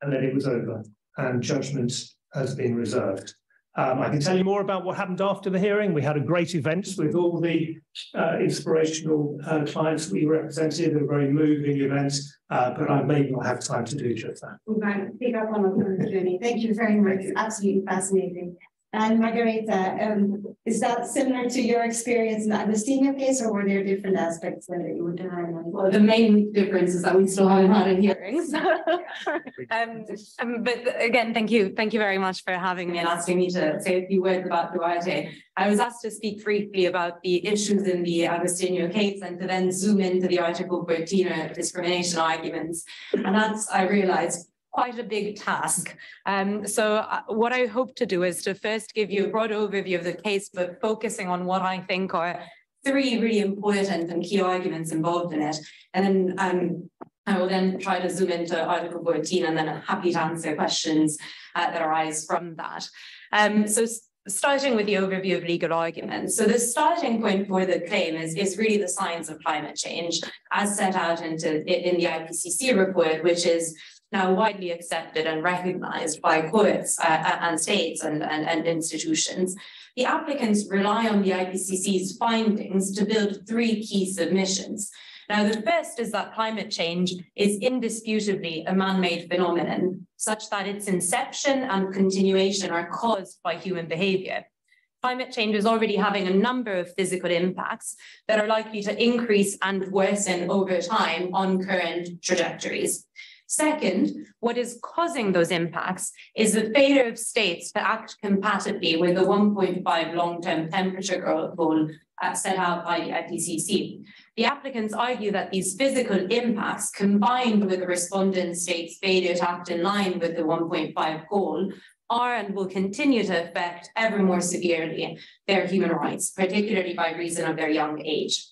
and then it was over, and judgment has been reserved. Um, I can tell you more about what happened after the hearing. We had a great event with all the uh, inspirational uh, clients we represented, a very moving event, uh, but I may not have time to do just that. We're going to pick up on the journey. Thank you very much. Absolutely fascinating. And Margarita, um, is that similar to your experience in the Agostinho case, or were there different aspects that you would highlight? Well, the main difference is that we still haven't had a hearing. um, um, but again, thank you, thank you very much for having me and asking me to say a few words about Duarte. I was asked to speak briefly about the issues in the Agostinho case and to then zoom into the Article 13 discrimination arguments. And that's, I realized, quite a big task. Um, so uh, what I hope to do is to first give you a broad overview of the case, but focusing on what I think are three really important and key arguments involved in it. And then um, I will then try to zoom into Article 14 and then I'm happy to answer questions uh, that arise from that. Um, so starting with the overview of legal arguments. So the starting point for the claim is, is really the science of climate change as set out into, in the IPCC report, which is now widely accepted and recognized by courts uh, uh, and states and, and, and institutions, the applicants rely on the IPCC's findings to build three key submissions. Now, the first is that climate change is indisputably a man-made phenomenon, such that its inception and continuation are caused by human behavior. Climate change is already having a number of physical impacts that are likely to increase and worsen over time on current trajectories. Second, what is causing those impacts is the failure of states to act compatibly with the 1.5 long-term temperature goal uh, set out by the IPCC. The applicants argue that these physical impacts combined with the respondent state's failure to act in line with the 1.5 goal are and will continue to affect ever more severely their human rights, particularly by reason of their young age.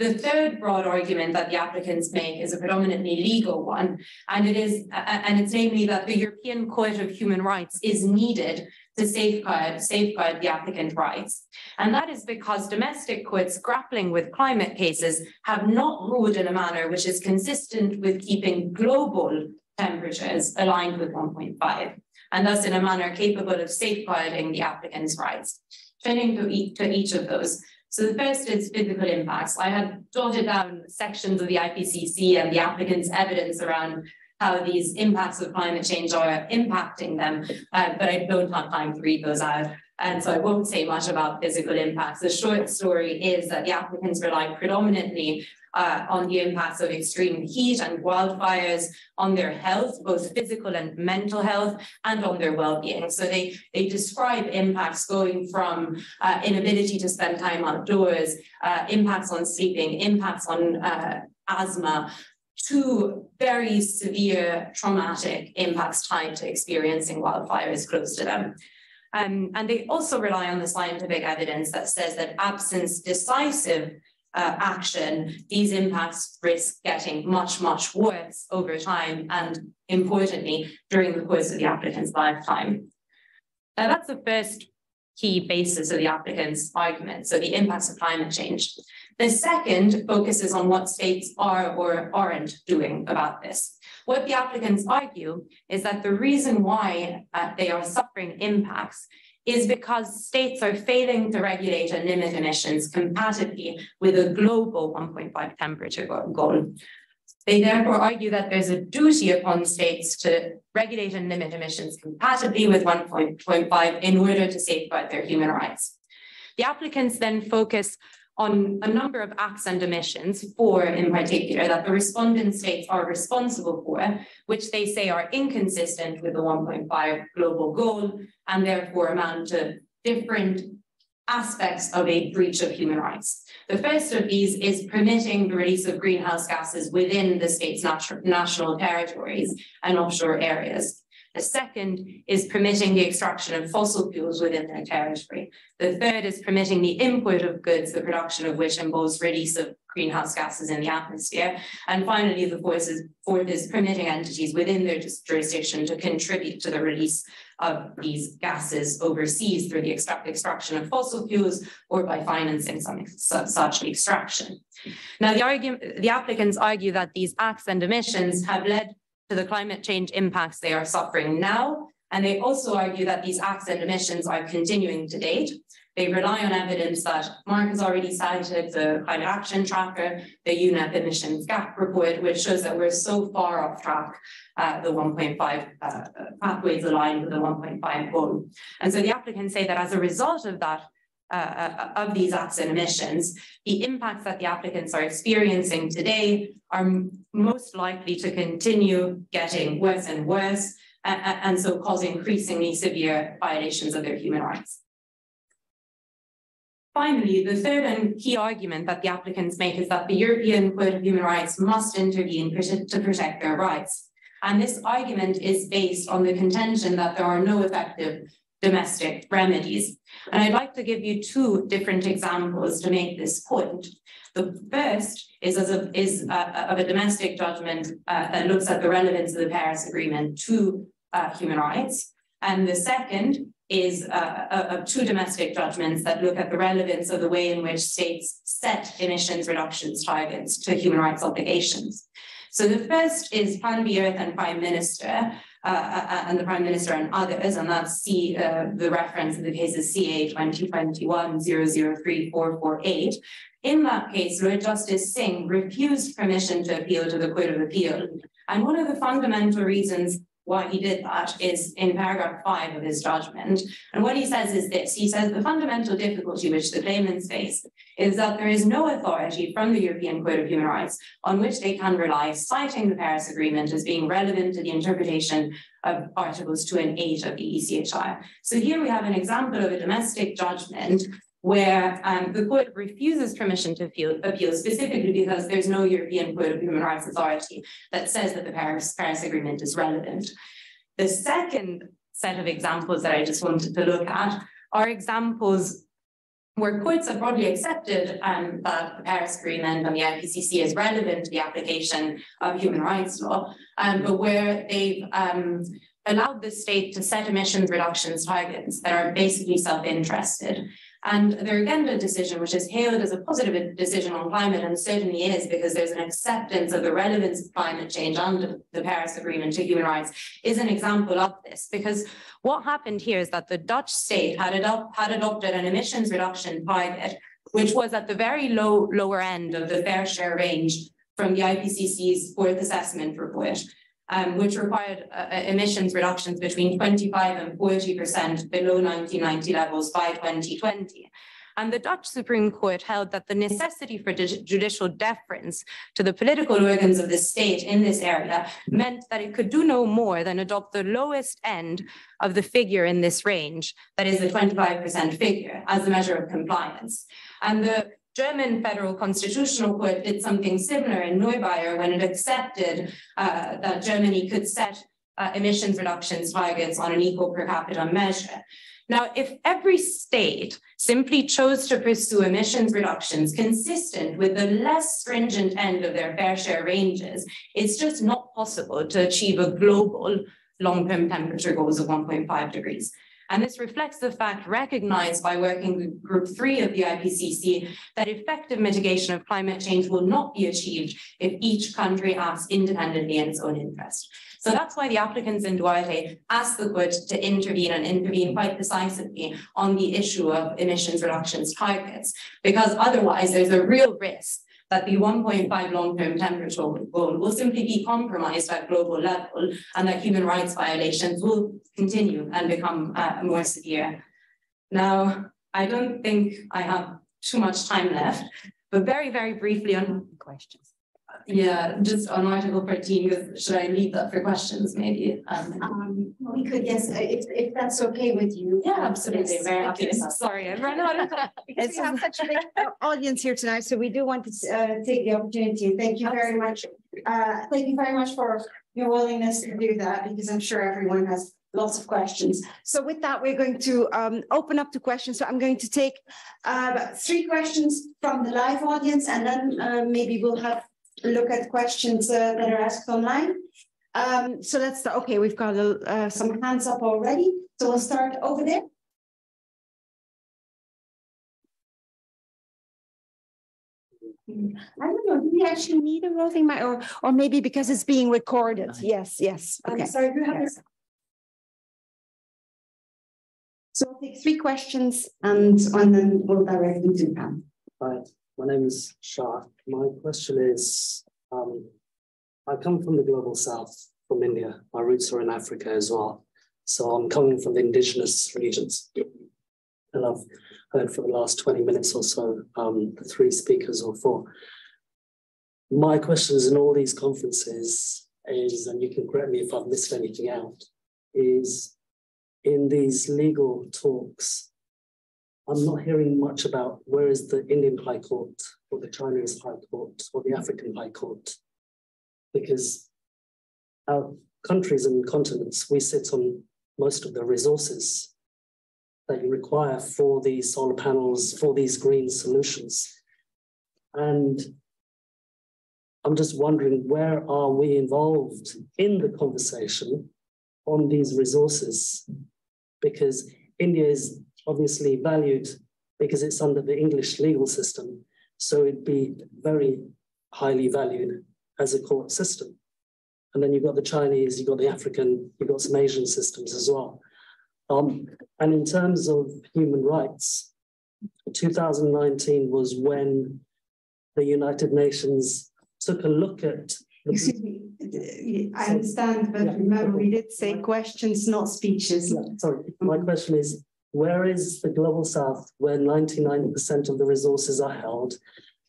The third broad argument that the applicants make is a predominantly legal one, and it is, and it's namely that the European Court of Human Rights is needed to safeguard, safeguard the applicant rights. And that is because domestic courts grappling with climate cases have not ruled in a manner which is consistent with keeping global temperatures aligned with 1.5, and thus in a manner capable of safeguarding the applicant's rights. Turning to to each of those, so the first is physical impacts. I had jotted down sections of the IPCC and the applicant's evidence around how these impacts of climate change are impacting them, uh, but I don't have time to read those out. And so I won't say much about physical impacts. The short story is that the applicants rely predominantly uh, on the impacts of extreme heat and wildfires on their health, both physical and mental health, and on their well-being. So they, they describe impacts going from uh, inability to spend time outdoors, uh, impacts on sleeping, impacts on uh, asthma, to very severe traumatic impacts tied to experiencing wildfires close to them. Um, and they also rely on the scientific evidence that says that absence decisive uh, action, these impacts risk getting much, much worse over time and importantly, during the course of the applicant's lifetime. That's the first key basis of the applicant's argument, so the impacts of climate change. The second focuses on what states are or aren't doing about this. What the applicants argue is that the reason why uh, they are suffering impacts is because states are failing to regulate and limit emissions compatibly with a global 1.5 temperature goal. They therefore argue that there's a duty upon states to regulate and limit emissions compatibly with 1.5 in order to safeguard their human rights. The applicants then focus on a number of acts and emissions, four in particular, that the respondent states are responsible for, which they say are inconsistent with the 1.5 global goal and therefore amount to different aspects of a breach of human rights. The first of these is permitting the release of greenhouse gases within the state's national territories and offshore areas. The second is permitting the extraction of fossil fuels within their territory. The third is permitting the import of goods, the production of which involves release of greenhouse gases in the atmosphere. And finally, the fourth is, fourth is permitting entities within their jurisdiction to contribute to the release of these gases overseas through the extra extraction of fossil fuels or by financing some such extraction. Now, the, the applicants argue that these acts and emissions have led to the climate change impacts they are suffering now. And they also argue that these acts and emissions are continuing to date. They rely on evidence that Mark has already cited the climate action tracker, the UNEP emissions gap report, which shows that we're so far off track, uh, the 1.5 uh, pathways aligned with the 1.5 goal. And so the applicants say that as a result of that, uh, uh, of these acts and emissions, the impacts that the applicants are experiencing today are most likely to continue getting worse and worse, and so cause increasingly severe violations of their human rights. Finally, the third and key argument that the applicants make is that the European Court of Human Rights must intervene to protect their rights. And this argument is based on the contention that there are no effective domestic remedies. And I'd like to give you two different examples to make this point. The first is, a, is uh, of a domestic judgment uh, that looks at the relevance of the Paris Agreement to uh, human rights. And the second is uh, of two domestic judgments that look at the relevance of the way in which states set emissions reductions targets to human rights obligations. So the first is Pan Earth and Prime Minister, Uh, uh, uh, and the Prime Minister and others, and that's C, uh, the reference in the case is CA 2021-003448. In that case, Lord Justice Singh refused permission to appeal to the Court of Appeal. And one of the fundamental reasons why he did that is in paragraph five of his judgment. And what he says is this, he says the fundamental difficulty which the claimants face is that there is no authority from the European Court of Human Rights on which they can rely, citing the Paris Agreement as being relevant to the interpretation of Articles 2 and 8 of the ECHR. So here we have an example of a domestic judgment where um, the court refuses permission to appeal, appeal, specifically because there's no European Court of Human Rights Authority that says that the Paris, Paris Agreement is relevant. The second set of examples that I just wanted to look at are examples where courts have broadly accepted um, that the Paris Agreement and the IPCC is relevant to the application of human rights law, um, but where they've um, allowed the state to set emissions reductions targets that are basically self-interested. And the Urgenda decision, which is hailed as a positive decision on climate, and certainly is because there's an acceptance of the relevance of climate change under the Paris Agreement to human rights, is an example of this. Because what happened here is that the Dutch state had, had adopted an emissions reduction target, which was at the very low lower end of the fair share range from the IPCC's fourth assessment report. Um, which required uh, uh emissions reductions between 25 and 40% below 1990 levels by 2020. And the Dutch Supreme Court held that the necessity for judicial deference to the political organs of the state in this area meant that it could do no more than adopt the lowest end of the figure in this range, that is the 25% figure, as a measure of compliance. And the German Federal Constitutional Court did something similar in Neubauer when it accepted uh, that Germany could set uh, emissions reductions targets on an equal per capita measure. Now, if every state simply chose to pursue emissions reductions consistent with the less stringent end of their fair share ranges, it's just not possible to achieve a global long-term temperature goals of 1.5 degrees. And this reflects the fact recognized by working group three of the IPCC that effective mitigation of climate change will not be achieved if each country acts independently in its own interest. So that's why the applicants in Duarte asked the court to intervene and intervene quite decisively on the issue of emissions reductions targets, because otherwise there's a real risk that the 1.5 long-term temperature goal will simply be compromised at global level and that human rights violations will continue and become uh, more severe. Now, I don't think I have too much time left, but very, very briefly on questions. Yeah, just on Article 13, should I leave that for questions maybe? Um, um, we could, yes, uh, if, if that's okay with you. Yeah, absolutely. Yes, Very happy. Sorry, I've run out of time. Because we have such a big audience here tonight, so we do want to uh, take the opportunity. Thank you very much. Uh, thank you very much for your willingness to do that, because I'm sure everyone has lots of questions. So with that, we're going to um, open up to questions. So I'm going to take uh, three questions from the live audience, and then uh, maybe we'll have look at questions uh, that are asked online. Um, so let's start. Okay, we've got uh, some hands up already. So we'll start over there. I don't know. Do we actually need a roving mic, or or maybe because it's being recorded? Yes, yes. Okay. sorry, you have yes. So I'll take three questions, and and then we'll direct them to Pam. Right. My name is Shah. My question is, um, I come from the global south, from India. My roots are in Africa as well. So I'm coming from the indigenous regions. And I've heard for the last 20 minutes or so, um, the three speakers or four. My questions in all these conferences is, and you can correct me if I've missed anything out, is in these legal talks, I'm not hearing much about where is the Indian High Court or the Chinese High Court or the African High Court, because our countries and continents, we sit on most of the resources that you require for these solar panels, for these green solutions. And I'm just wondering, where are we involved in the conversation on these resources? Because India is obviously valued because it's under the English legal system. So it'd be very highly valued as a court system. And then you've got the Chinese, you've got the African, you've got some Asian systems as well. Um, and in terms of human rights, 2019 was when the United Nations took a look at. Excuse me, I understand, but yeah. remember we did say questions, not speeches. Yeah, sorry, my question is where is the global south where 99% of the resources are held?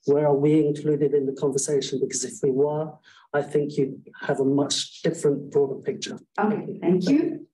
Where are we included in the conversation? Because if we were, I think you'd have a much different, broader picture. Okay, thank you.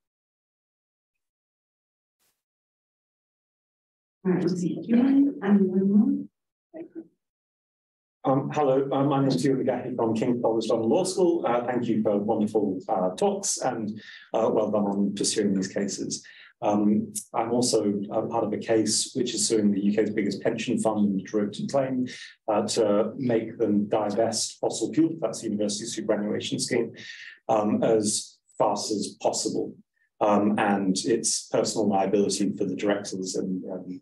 Um, hello, uh, my name is Stuart McGahey from King's College London Law School. Uh, thank you for wonderful uh, talks and uh, well done on pursuing these cases. Um, I'm also part of a case which is suing the UK's biggest pension fund the derivative claim uh, to make them divest fossil fuel, that's the university superannuation scheme, um, as fast as possible. Um, and it's personal liability for the directors. And um,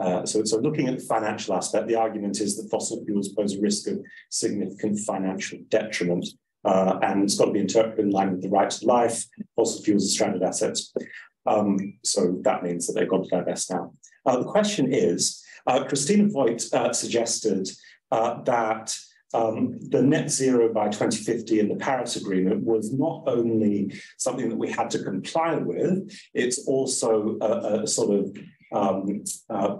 uh, so, so looking at the financial aspect, the argument is that fossil fuels pose a risk of significant financial detriment. Uh, and it's got to be interpreted in line with the right to life. Fossil fuels are stranded assets. Um, so that means that they've got to divest now. Uh, the question is, uh, Christina Voigt uh, suggested uh, that um, the net zero by 2050 in the Paris Agreement was not only something that we had to comply with, it's also a, a sort of um, uh,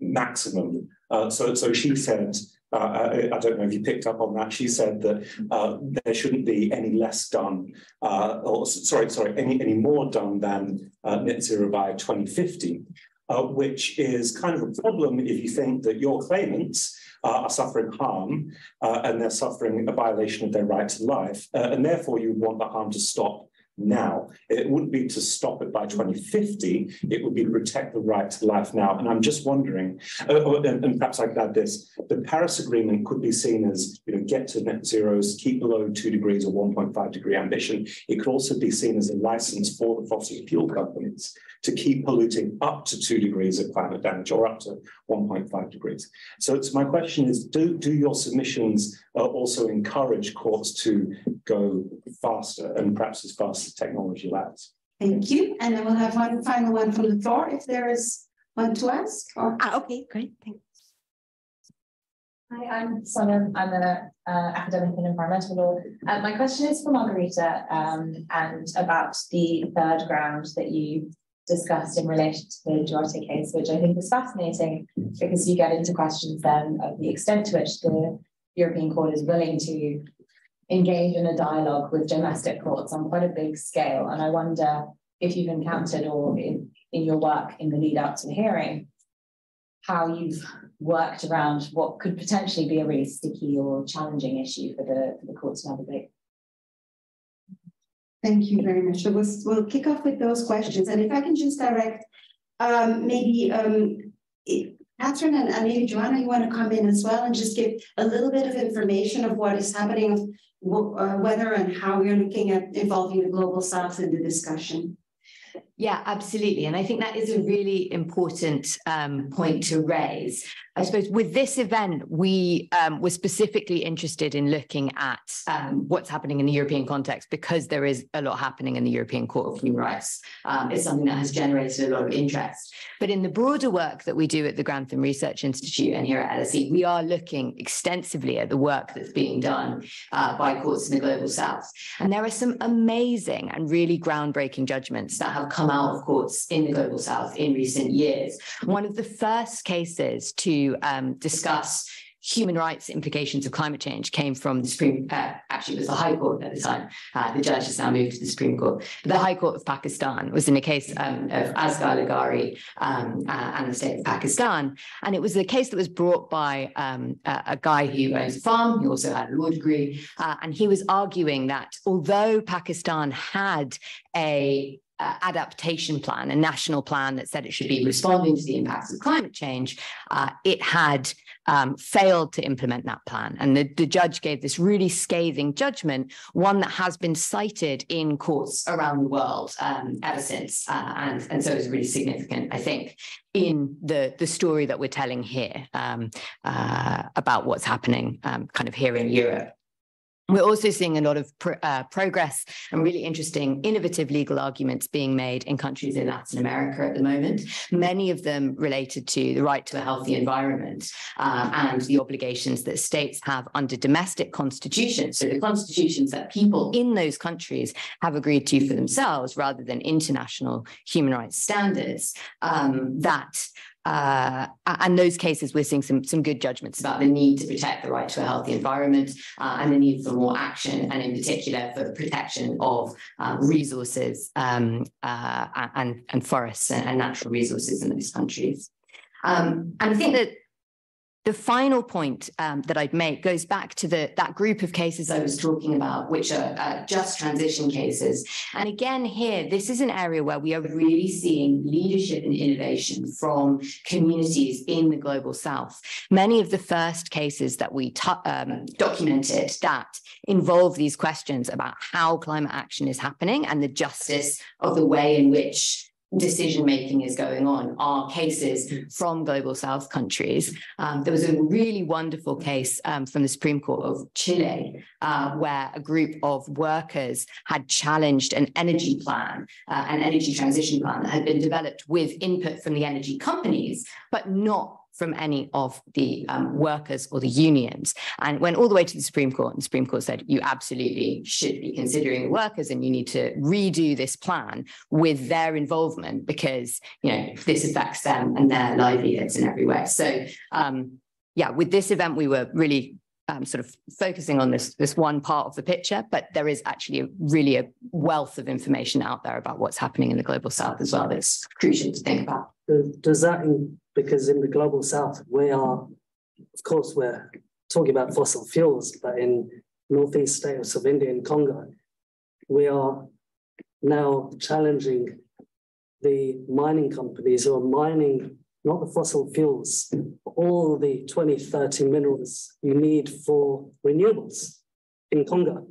maximum. So, so she said, I, I, don't know if you picked up on that. She said that uh, there shouldn't be any less done, uh, or sorry, sorry, any any more done than uh, net zero by 2050, uh, which is kind of a problem if you think that your claimants uh, are suffering harm and they're suffering a violation of their right to life, and therefore you want the harm to stop now. It wouldn't be to stop it by 2050, it would be to protect the right to life now. And I'm just wondering, uh, and, and, perhaps I could add this, the Paris Agreement could be seen as, you know, get to net zeros, keep below two degrees or 1.5 degree ambition. It could also be seen as a license for the fossil fuel companies to keep polluting up to two degrees of climate damage or up to 1.5 degrees. So it's, my question is, do, do your submissions uh, also encourage courts to go faster and perhaps as fast as technology allows? Thank you. And then we'll have one final one from the floor if there is one to ask. Or... Ah, okay, great. Thanks. Hi, I'm Sonam. I'm an uh, academic in environmental law. Uh, my question is for Margarita um, and about the third ground that you discussed in relation to the Duarte case, which I think is fascinating because you get into questions then of the extent to which the European Court is willing to engage in a dialogue with domestic courts on quite a big scale. And I wonder if you've encountered or in, in your work in the lead up to the hearing, how you've worked around what could potentially be a really sticky or challenging issue for the, for the court to navigate. Thank you very much. So we'll, we'll kick off with those questions. And if I can just direct, um, maybe um, Catherine and, and maybe Joanna, you want to come in as well and just give a little bit of information of what is happening, uh, whether and how we're looking at involving the Global South in the discussion. Yeah, absolutely. And I think that is a really important um, point to raise. I suppose with this event, we um, were specifically interested in looking at um, what's happening in the European context because there is a lot happening in the European Court of Human Rights. Um, it's something that has generated a lot of interest. But in the broader work that we do at the Grantham Research Institute and here at LSE, we are looking extensively at the work that's being done uh, by courts in the Global South. And there are some amazing and really groundbreaking judgments that have come out of courts in the Global South in recent years. One of the first cases to um, discuss human rights implications of climate change came from the Supreme, uh, actually it was the High Court at the time. Uh, the judge has now moved to the Supreme Court. The High Court of Pakistan was in a case um, of Asghar Leghari um, uh, and the state of Pakistan. And it was a case that was brought by um, a, a, guy who owns a farm, he also had a law degree, uh, and he was arguing that although Pakistan had a uh, adaptation plan, a national plan that said it should be responding to the impacts of climate change, uh, it had um, failed to implement that plan. And the, the judge gave this really scathing judgment, one that has been cited in courts around the world um, ever since. Uh, and, and so it's really significant, I think, in the, the story that we're telling here um, uh, about what's happening um, kind of here in Europe. We're also seeing a lot of uh, progress and really interesting, innovative legal arguments being made in countries in Latin America at the moment, many of them related to the right to a healthy environment uh, and the obligations that states have under domestic constitutions. So, the constitutions that people in those countries have agreed to for themselves rather than international human rights standards um, that uh, and those cases, we're seeing some, some good judgments about the need to protect the right to a healthy environment uh, and the need for more action, and in particular for the protection of um, resources um, uh, and, and forests and, natural resources in those countries. Um, and I think that the final point um, that I'd make goes back to the that group of cases I was talking about, which are uh, just transition cases. And again, here, this is an area where we are really seeing leadership and innovation from communities in the global south. Many of the first cases that we um, documented that involve these questions about how climate action is happening and the justice of the way in which decision making is going on are cases from global south countries. Um, there was a really wonderful case um, from the Supreme Court of Chile uh, where a group of workers had challenged an energy plan, uh, an energy transition plan that had been developed with input from the energy companies, but not from any of the um, workers or the unions. And went all the way to the Supreme Court, and the Supreme Court said you absolutely should be considering the workers and you need to redo this plan with their involvement because you know this affects them and their livelihoods in every way. So um, yeah, with this event, we were really um, sort of focusing on this this one part of the picture, but there is actually a, really a wealth of information out there about what's happening in the global south as well. That's crucial to think about. Does that because in the global south we are, of course, we're talking about fossil fuels, but in northeast states of India and Congo, we are now challenging the mining companies who are mining not the fossil fuels, all the 2030 minerals you need for renewables in Congo.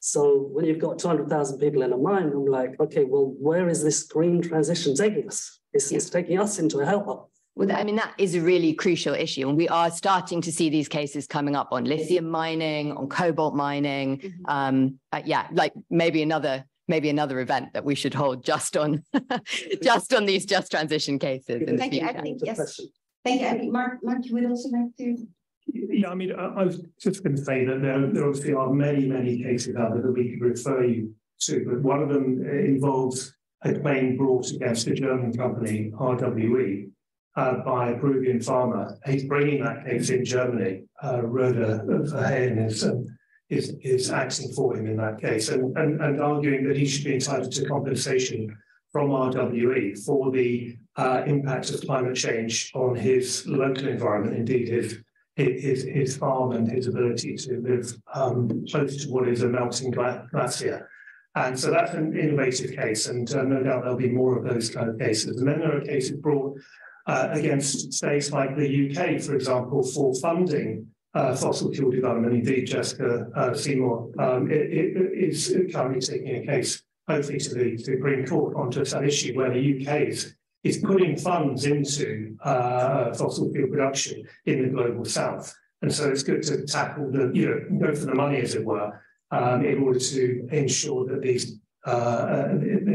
So when you've got 200,000 people in a mine, I'm like, okay, well, where is this green transition taking us? It's, yeah. it's taking us into a hellhole. Well, I mean, that is a really crucial issue. And we are starting to see these cases coming up on lithium mining, on cobalt mining. Mm-hmm. Um, uh, yeah, like maybe another maybe another event that we should hold just on just on these just transition cases. Thank you. I think yes. Thank you. I think Marc, Marc, you would also like to. Yeah, I mean, I, I was just going to say that there, there obviously are many, many cases out there that we could refer you to, but one of them involves a claim brought against a German company, RWE, uh, by a Peruvian farmer. He's bringing that case in Germany. Uh, Roda Verheyen is um, is, is acting for him in that case and, and, and arguing that he should be entitled to compensation from RWE for the uh, impact of climate change on his local environment, indeed his, his, his farm and his ability to live um, close to what is a melting glacier. And so that's an innovative case, and uh, no doubt there'll be more of those kind of cases. And then there are cases brought uh, against states like the UK, for example, for funding uh, fossil fuel development. Indeed, Jessica uh, Simor um, it, it is currently taking a case, hopefully to the Supreme Court, on onto that issue where the UK is, is putting funds into uh, fossil fuel production in the global south. And so it's good to tackle the, you know, go for the money, as it were, um, in order to ensure that these uh, uh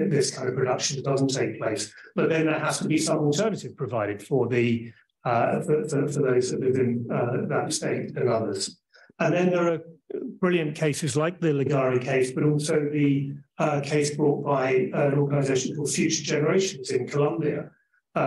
this kind of production doesn't take place. But then there has to be some alternative provided for the uh, for, for, for, those that live in uh, that state and others. And then there are brilliant cases like the Leghari case, but also the uh, case brought by an organization called Future Generations in Colombia.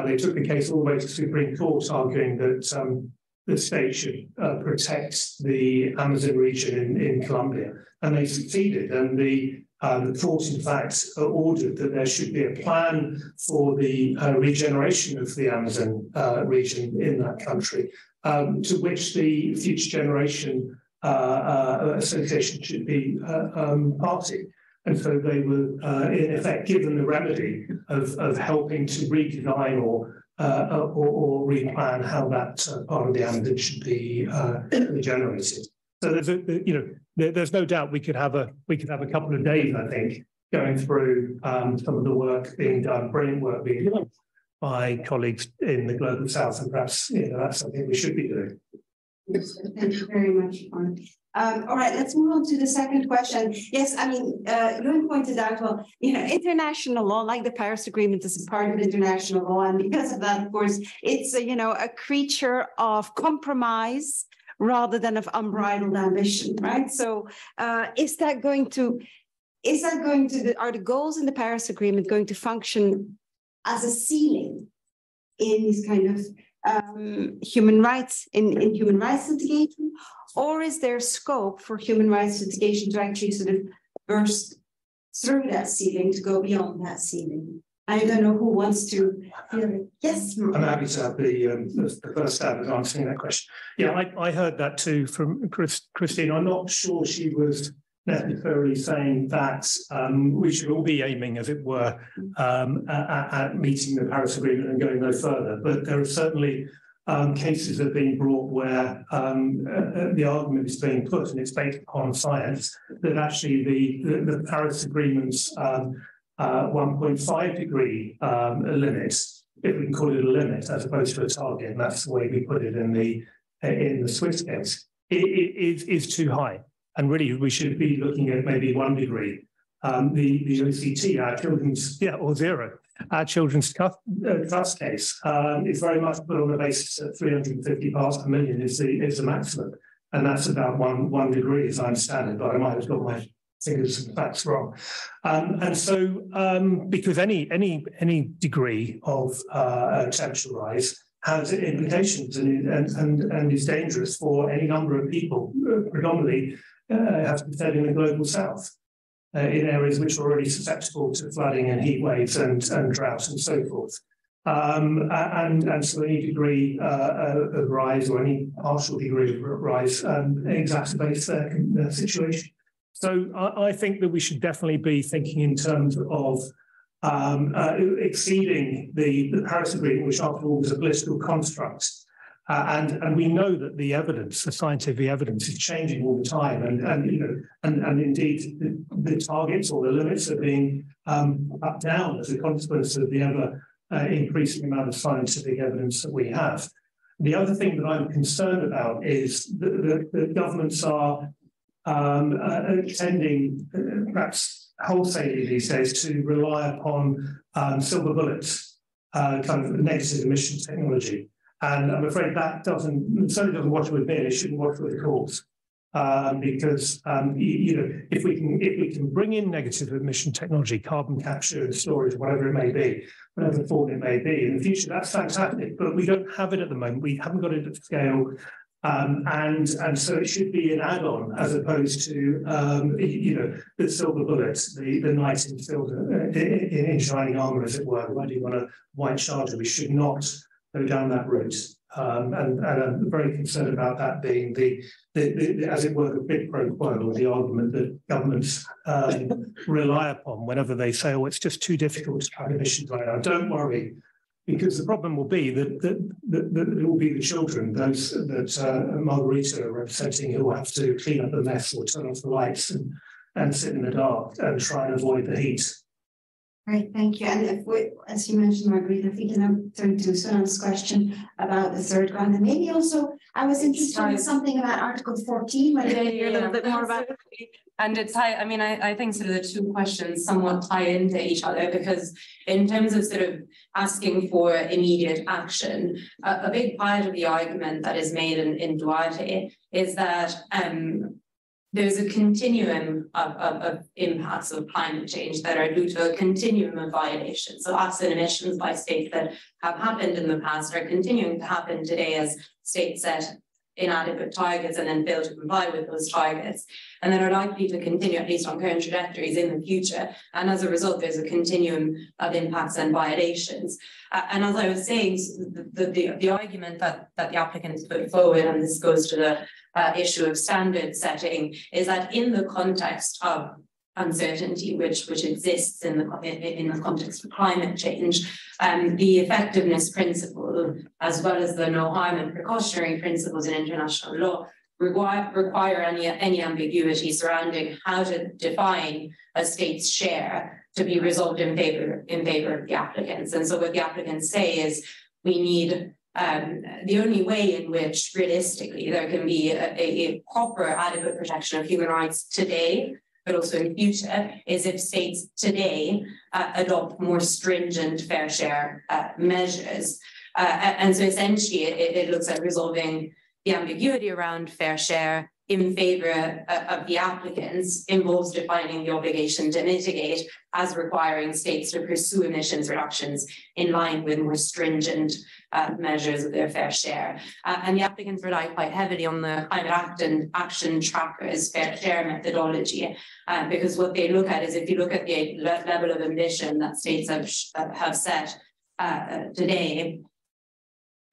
They took the case all the way to the Supreme Court, arguing that um, the state should uh, protect the Amazon region in, in Colombia. And they succeeded. And the um, the court, in fact, uh, ordered that there should be a plan for the uh, regeneration of the Amazon uh, region in that country, um, to which the Future Generation uh, uh Association should be uh, um, party. And so they were, in effect, given the remedy of, of helping to redesign or, or, or, replan how that part of the Amazon should be regenerated. So there's a, you know, there, there's no doubt we could have a we could have a couple of days, I think, going through um, some of the work being done, brilliant work being done by colleagues in the global south, and perhaps you know that's something we should be doing. Thank you very much, Um, all right, let's move on to the second question. Yes, I mean, uh, pointed out, well, you know, international law, like the Paris Agreement, is a part of international law, and because of that, of course, it's a, you know a creature of compromise rather than of unbridled ambition, right? So uh, is that going to, is that going to, are the goals in the Paris Agreement going to function as a ceiling in this kind of um, human rights, in, in human rights litigation? Or is there scope for human rights litigation to actually sort of burst through that ceiling, to go beyond that ceiling? I don't know who wants to. Yes. I'm happy to have the, um, the, first stab at answering that question. Yeah, I, I heard that too from Chris, Christine. I'm not sure she was necessarily saying that um, we should all be aiming, as it were, um, at, at, meeting the Paris Agreement and going no further. But there are certainly um, cases that are being brought where um, uh, the argument is being put, and it's based upon science, that actually the, the, the Paris Agreement's um, uh, 1.5 degree um, limit, if we can call it a limit as opposed to a target, and that's the way we put it in the in the Swiss case, it, it, it is too high. And really, we should be looking at maybe one degree. Um, the, the OCT, our children's, yeah, or zero. Our children's trust, uh, trust case um, is very much put on the basis that 350 parts per million is the is the maximum, and that's about one one degree as I understand it. But I might have got my figures and facts wrong. Um, and so, um, because any any any degree of uh, temperature rise has implications and, and, and, is dangerous for any number of people, uh, predominantly uh, have to be fed in the global south uh, in areas which are already susceptible to flooding and heat waves and, and drought and so forth. Um, and, and so any degree uh, uh, of rise or any partial degree of rise um, exacerbates their situation. So I, I, think that we should definitely be thinking in terms of um, uh, exceeding the, the Paris Agreement, which after all was a political construct, uh, and, and we know that the evidence, the scientific evidence is changing all the time. And, and you know, and, and indeed the, the targets or the limits are being um, up down as a consequence of the ever uh, increasing amount of scientific evidence that we have. The other thing that I'm concerned about is that, the governments are um, uh, tending, uh, perhaps wholesalely these days, to rely upon um, silver bullets, uh, kind of negative emission technology. And I'm afraid that doesn't certainly doesn't wash with me. It shouldn't wash with the cause. Um, because um, you, you, know if we can if we can bring in negative emission technology, carbon capture and storage, whatever it may be, whatever form it may be in the future, that's fantastic. But we don't have it at the moment. We haven't got it at scale, um, and and so it should be an add-on as opposed to um, you know the silver bullet, the the knight in silver uh, in, in shining armor, as it were, riding on a white charger. We should not go down that route. Um, and, and, I'm very concerned about that being the, the, the as it were, the big pro quo, or the argument that governments um, rely upon whenever they say, oh, it's just too difficult to cut emissions right now. Don't worry, because the problem will be that, that, that, that it will be the children, those that uh, Margarita are representing, who will have to clean up the mess or turn off the lights and, and sit in the dark and try and avoid the heat. Great, thank you. And if we, as you mentioned, Margaret, if we can turn to Sunan's question about the third ground, and maybe also I was interested in something about Article 14, but yeah, yeah, a little bit more about and it's I mean, I, I think sort of the two questions somewhat tie into each other because in terms of sort of asking for immediate action, a, a big part of the argument that is made in, in Duarte is that um, there's a continuum of, of, of, impacts of climate change that are due to a continuum of violations. So acid emissions by states that have happened in the past are continuing to happen today as states set inadequate targets and then fail to comply with those targets. And that are likely to continue, at least on current trajectories in the future. And as a result, there's a continuum of impacts and violations. Uh, and as I was saying, the, the, the argument that, that the applicants put forward, and this goes to the uh, issue of standard setting is that in the context of uncertainty which which exists in the in the context of climate change. Um, the effectiveness principle as well as the no harm and precautionary principles in international law require, require any any ambiguity surrounding how to define a state's share to be resolved in favor in favor of the applicants. And so what the applicants say is we need um, the only way in which realistically there can be a, a, proper adequate protection of human rights today, but also in future, is if states today uh, adopt more stringent fair share uh, measures. Uh, and so essentially it, it looks at resolving the ambiguity around fair share in favor uh, of the applicants involves defining the obligation to mitigate as requiring states to pursue emissions reductions in line with more stringent uh, measures of their fair share. Uh, and the applicants rely quite heavily on the climate action, action trackers fair share methodology, uh, because what they look at is if you look at the level of ambition that states have, have set uh, today,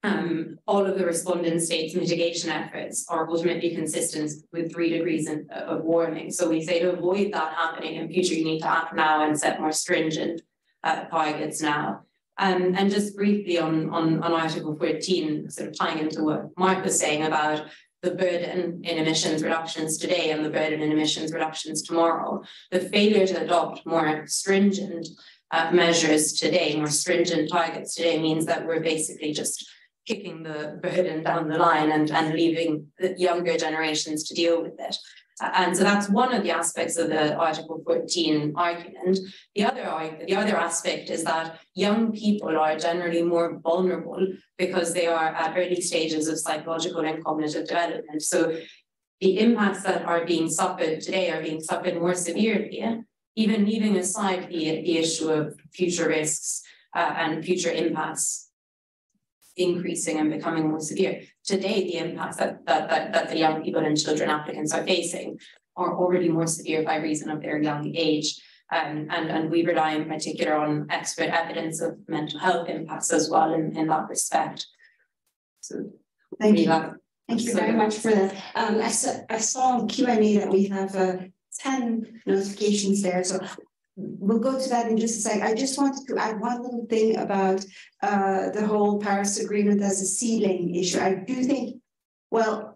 um, all of the respondent states mitigation efforts are ultimately consistent with three degrees in, of warming. So we say to avoid that happening in future, you need to act now and set more stringent uh, targets now. Um, and just briefly on, on, on Article 14, sort of tying into what Marc was saying about the burden in emissions reductions today and the burden in emissions reductions tomorrow. The failure to adopt more stringent uh, measures today, more stringent targets today means that we're basically just kicking the burden down the line and, and leaving the younger generations to deal with it. And so that's one of the aspects of the Article 14 argument. The other, the other aspect is that young people are generally more vulnerable because they are at early stages of psychological and cognitive development. So the impacts that are being suffered today are being suffered more severely, even leaving aside the, the issue of future risks uh, and future impacts increasing and becoming more severe. Today, the impacts that, that, that, that the young people and children applicants are facing are already more severe by reason of their young age. Um, and, and we rely in particular on expert evidence of mental health impacts as well in, in that respect. So thank you. Thank you very much for that. Um, I saw, I saw Q&A that we have uh, 10 notifications there. So we'll go to that in just a sec. I just wanted to add one little thing about uh, the whole Paris Agreement as a ceiling issue. I do think, well,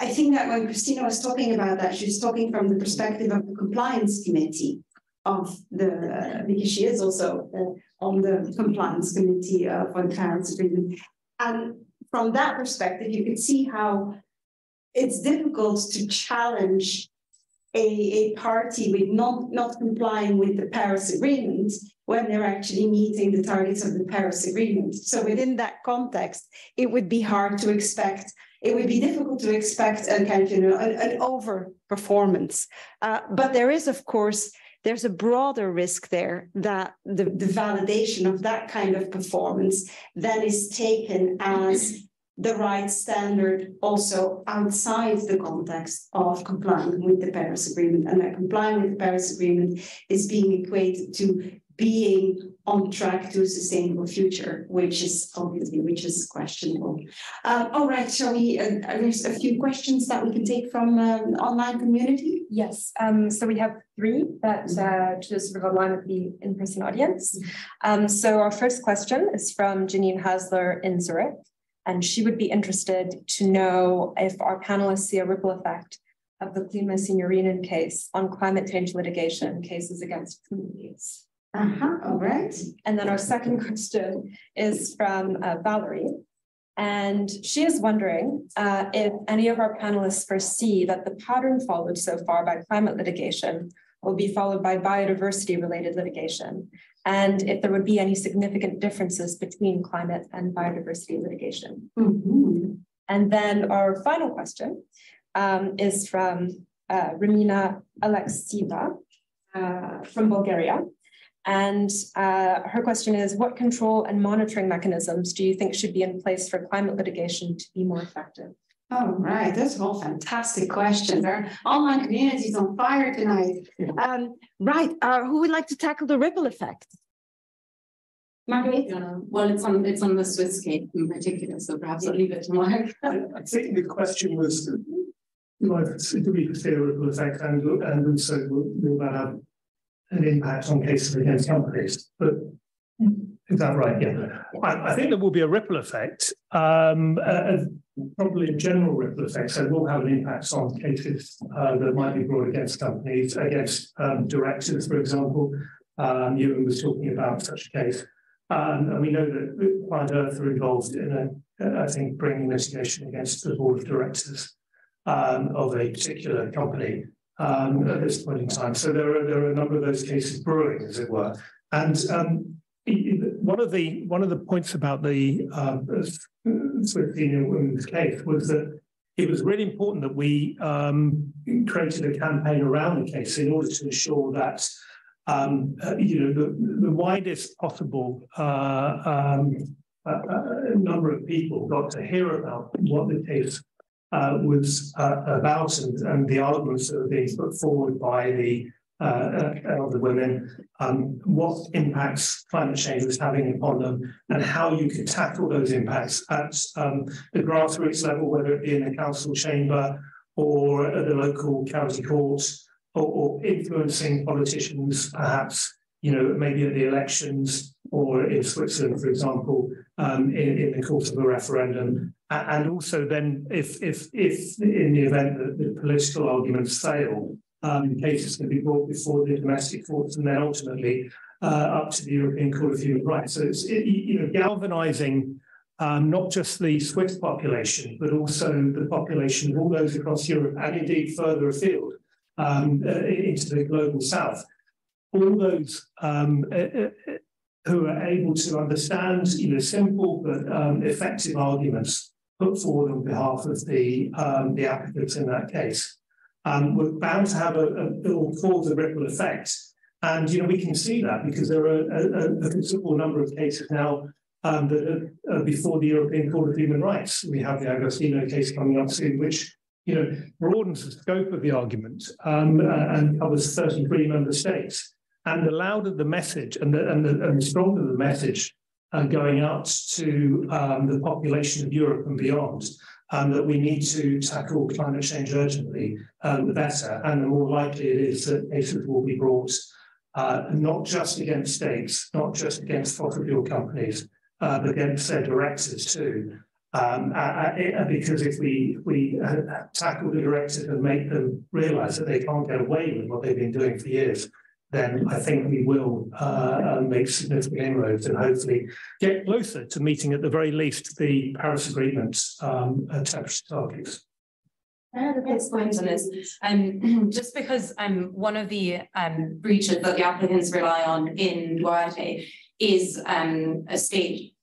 I think that when Christina was talking about that, she was talking from the perspective of the compliance committee of the, uh, because she is also uh, on the compliance committee uh, for the Paris Agreement. And from that perspective, you can see how it's difficult to challenge a, a party with not, not complying with the Paris Agreement when they're actually meeting the targets of the Paris Agreement. So within that context, it would be hard to expect, it would be difficult to expect a kind of, you know, an, an over performance. Uh, but there is, of course, there's a broader risk there that the, the validation of that kind of performance then is taken as the right standard also outside the context of complying with the Paris Agreement. And that complying with the Paris Agreement is being equated to being on track to a sustainable future, which is obviously which is questionable. Um, all right, shall we? Uh, there's a few questions that we can take from um, online community. Yes, um, so we have three that uh, just sort of align with the in-person audience. Um, so our first question is from Janine Hasler in Zurich. And she would be interested to know if our panelists see a ripple effect of the KlimaSeniorinnen case on climate change litigation cases against communities. Uh-huh, all right. And then our second question is from uh, Valerie. And she is wondering uh, if any of our panelists foresee that the pattern followed so far by climate litigation will be followed by biodiversity related litigation and if there would be any significant differences between climate and biodiversity litigation. Mm-hmm. And then our final question um, is from uh, Ramina Alexieva uh, from Bulgaria. And uh, her question is, what control and monitoring mechanisms do you think should be in place for climate litigation to be more effective? All right, those are all fantastic questions. Our online community is on fire tonight. Um, right, uh, who would like to tackle the ripple effect? Margaret? Yeah, well, it's on it's on the Swiss case in particular, so perhaps I'll leave it to Marc. I think the question was, like, do we foresee a ripple effect and, and also will, will that have an impact on cases against companies? But is that right? Yeah. I, I, think there will be a ripple effect, um, uh, probably a general ripple effect. So it will have an impact on cases uh, that might be brought against companies, against um, directors, for example. Um, Ewan was talking about such a case. Um, and we know that ClientEarth are involved in a, I think, bringing litigation against the board of directors um, of a particular company um, at this point in time. So there are there are a number of those cases brewing, as it were. And um, one of the one of the points about the Swiss Women's case was that it was really important that we um, created a campaign around the case in order to ensure that um, uh, you know the, the widest possible uh, um, uh, number of people got to hear about what the case uh, was uh, about and, and the arguments that were being put forward by the uh, uh, the women, um, what impacts climate change was having upon them, and how you could tackle those impacts at um, the grassroots level, whether it be in the council chamber or at the local county courts, or, or influencing politicians, perhaps, you know, maybe at the elections or in Switzerland, for example, um, in, in the course of a referendum. And also then if, if, if in the event that the political arguments fail, um, cases can be brought before the domestic courts and then ultimately uh, up to the European Court of Human Rights. So it's it, you know galvanizing um, not just the Swiss population, but also the population of all those across Europe and indeed further afield um, uh, into the global south. All those um, uh, uh, who are able to understand, you know, simple but um, effective arguments put forward on behalf of the um, the applicants in that case, um, we're bound to have a, a will cause ripple effect. And you know, we can see that because there are a, a considerable number of cases now um, that are, before the European Court of Human Rights. We have the Agostinho case coming up soon, which you know broadens the scope of the argument um, and covers 33 member states. And the louder the message and the, and the, and the stronger the message uh, going out to um, the population of Europe and beyond, um, that we need to tackle climate change urgently, um, the better. And the more likely it is that cases will be brought uh, not just against states, not just against fossil fuel companies, uh, but against their directors too. Um, because if we we tackle the directors and make them realise that they can't get away with what they've been doing for years, then I think we will uh, make significant inroads and hopefully get closer to meeting at the very least the Paris Agreement um, targets. I have a quick point on this. Um, just because um, one of the um, breaches that the applicants rely on in Duarte is um, a state,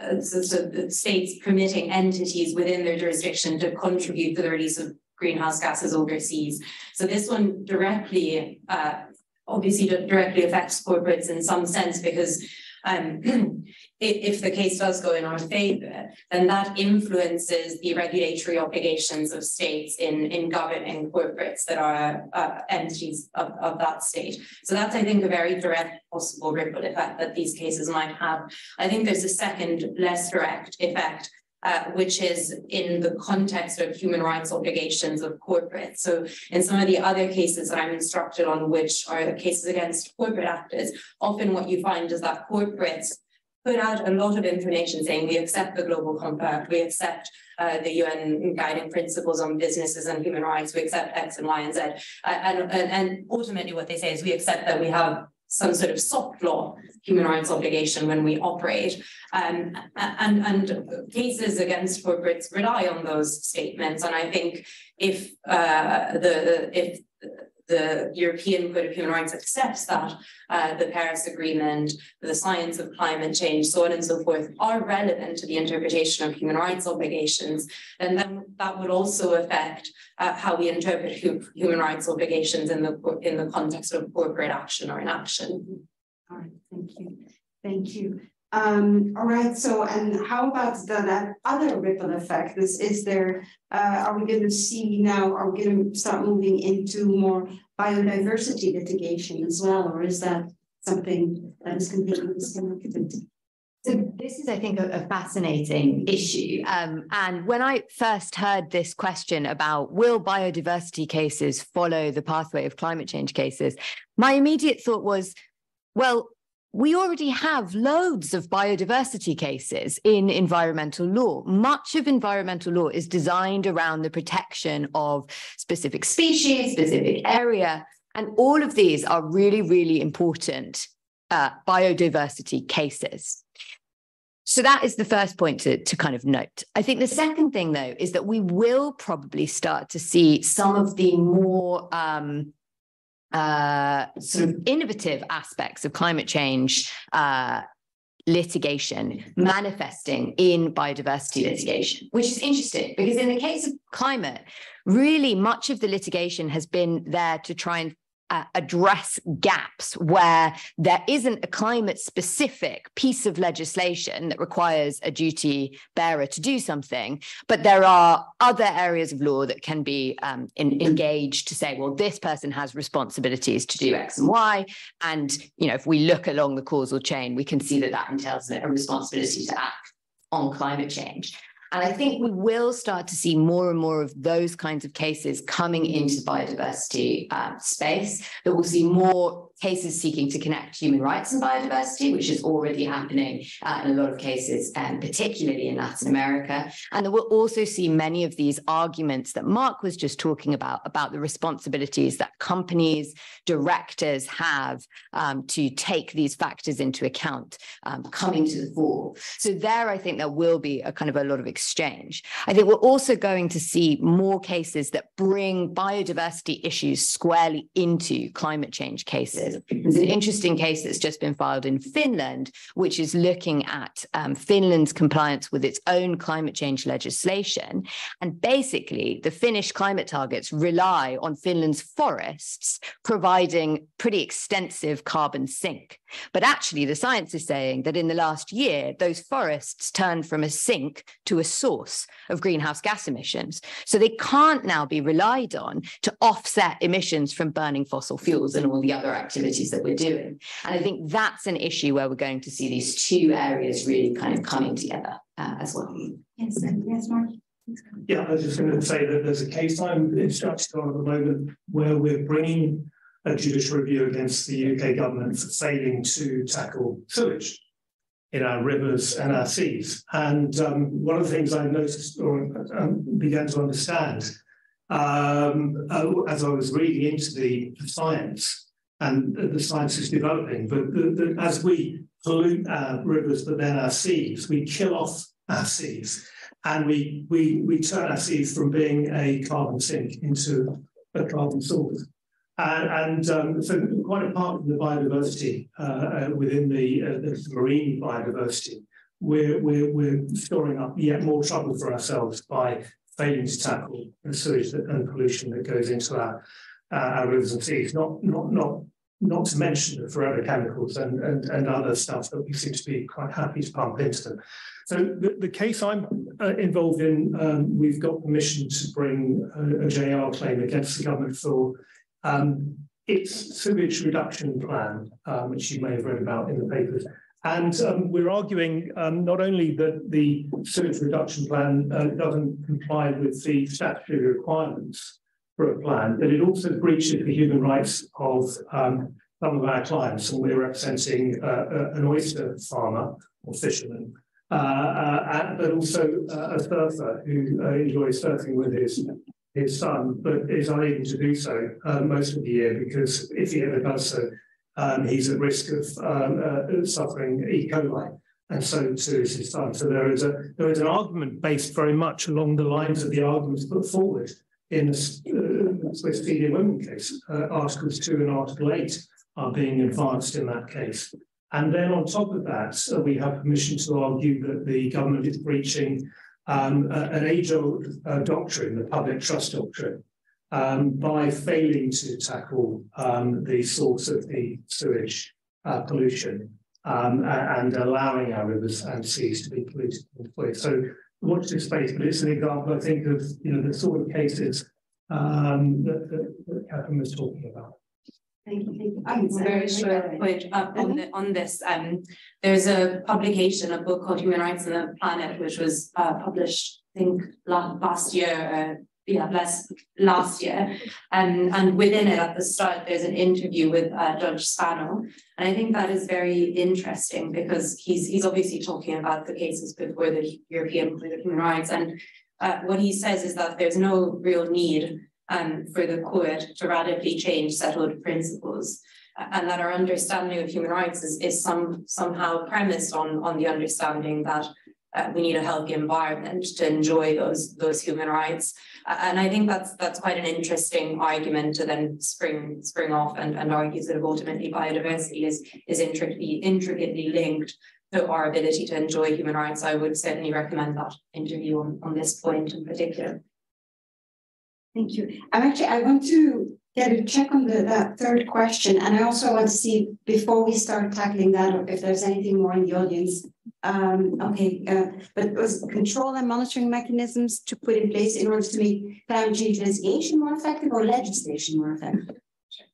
uh, so, so states permitting entities within their jurisdiction to contribute to the release of greenhouse gases overseas. So this one directly, uh, obviously directly affects corporates in some sense because um, if the case does go in our favor, then that influences the regulatory obligations of states in, in governing corporates that are uh, entities of, of that state. So that's, I think, a very direct possible ripple effect that these cases might have. I think there's a second, less direct effect uh, which is in the context of human rights obligations of corporates. So in some of the other cases that I'm instructed on, which are cases against corporate actors, often what you find is that corporates put out a lot of information saying we accept the global compact, we accept uh, the UN guiding principles on businesses and human rights, we accept X and Y and Z. Uh, and, and, and ultimately what they say is we accept that we have some sort of soft law human rights obligation when we operate. Um, and, and cases against corporates rely on those statements. And I think if uh, the if the European Court of Human Rights accepts that uh, the Paris Agreement, the science of climate change, so on and so forth, are relevant to the interpretation of human rights obligations, then, then that would also affect uh, how we interpret hu human rights obligations in the in the context of corporate action or inaction. All right, thank you. Thank you. Um, all right, so and how about the that other ripple effect? Is is there uh, are we going to see now, are we going to start moving into more biodiversity litigation as well, or is that something that is completely disconnected? So this is, I think, a, a fascinating issue. Um, and when I first heard this question about will biodiversity cases follow the pathway of climate change cases, my immediate thought was, well, we already have loads of biodiversity cases in environmental law. Much of environmental law is designed around the protection of specific species, specific area, and all of these are really, really important uh, biodiversity cases. So that is the first point to, to kind of note. I think the second thing, though, is that we will probably start to see some of the more um, uh, sort of innovative aspects of climate change uh, litigation manifesting in biodiversity litigation, which is interesting because in the case of climate, really much of the litigation has been there to try and uh, address gaps where there isn't a climate specific piece of legislation that requires a duty bearer to do something, but there are other areas of law that can be um, in, engaged to say, well, this person has responsibilities to do X and Y. And, you know, if we look along the causal chain, we can see that that entails a responsibility to act on climate change. And I think we will start to see more and more of those kinds of cases coming into the biodiversity uh, space, that we'll see more cases seeking to connect human rights and biodiversity, which is already happening uh, in a lot of cases, and particularly in Latin America. And we'll also see many of these arguments that Marc was just talking about, about the responsibilities that companies, directors have um, to take these factors into account um, coming to the fore. So there, I think there will be a kind of a lot of exchange. I think we're also going to see more cases that bring biodiversity issues squarely into climate change cases. There's an interesting case that's just been filed in Finland, which is looking at um, Finland's compliance with its own climate change legislation. And basically, the Finnish climate targets rely on Finland's forests providing pretty extensive carbon sink. But actually, the science is saying that in the last year, those forests turned from a sink to a source of greenhouse gas emissions. So they can't now be relied on to offset emissions from burning fossil fuels and all the other activities that we're doing. And I think that's an issue where we're going to see these two areas really kind of coming together uh, as well. Yes, yes, Marc. Yeah, I was just going to say that there's a case I'm instructed on at the moment where we're bringing a judicial review against the UK government for failing to tackle sewage in our rivers and our seas. And um, one of the things I noticed or um, began to understand um, uh, as I was reading into the, the science, and the science is developing, but the, the, as we pollute our rivers, but then our seas, we kill off our seas, and we we we turn our seas from being a carbon sink into a carbon source. And, and um, so quite apart from the biodiversity uh, uh, within the, uh, the, marine biodiversity, we're, we're, we're storing up yet more trouble for ourselves by failing to tackle the sewage and pollution that goes into our, uh, our rivers and seas, not, not, not, not to mention the forever chemicals and, and, and other stuff that we seem to be quite happy to pump into them. So the, the case I'm uh, involved in, um, we've got permission to bring a, a JR claim against the government for um, its sewage reduction plan, um, which you may have read about in the papers. And um, we're arguing um, not only that the sewage reduction plan uh, doesn't comply with the statutory requirements for a plan, but it also breaches the human rights of um, some of our clients. And we're representing uh, uh an oyster farmer or fisherman, uh, uh but also uh, a surfer who enjoys surfing with his his son, but is unable to do so uh, most of the year because if he ever does so, um, he's at risk of um, uh, suffering E. coli, and so too is his son. So there is a there is an argument based very much along the lines of the arguments put forward in the uh, Swiss Feeding Women case. Uh, Articles two and Article eight are being advanced in that case. And then on top of that, uh, we have permission to argue that the government is breaching um, an age-old uh, doctrine, the public trust doctrine, um, by failing to tackle um, the source of the sewage uh, pollution um, and allowing our rivers and seas to be polluted. So watch this space, but it's an example, I think, of you know the sort of cases um, that, that, that Catherine was talking about. Thank you. Thank you. I'm very short point up on the, on this. Um, there's a publication, a book called Human Rights on the Planet, which was uh, published, I think, last year. Uh, yeah, last last year, and and within it, at the start, there's an interview with uh, Judge Spano, and I think that is very interesting because he's he's obviously talking about the cases before the European Court of Human Rights, and uh, what he says is that there's no real need um, for the court to radically change settled principles and that our understanding of human rights is, is some somehow premised on, on the understanding that uh, we need a healthy environment to enjoy those those human rights. and I think that's that's quite an interesting argument to then spring spring off and, and argues that ultimately biodiversity is is intricately intricately linked to our ability to enjoy human rights. I would certainly recommend that interview on, on this point in particular. Thank you. I'm actually, I want to get a check on the that third question. And I also want to see before we start tackling that, if there's anything more in the audience. Um, okay, uh, but was control and monitoring mechanisms to put in place in order to make climate change litigation more effective or legislation more effective?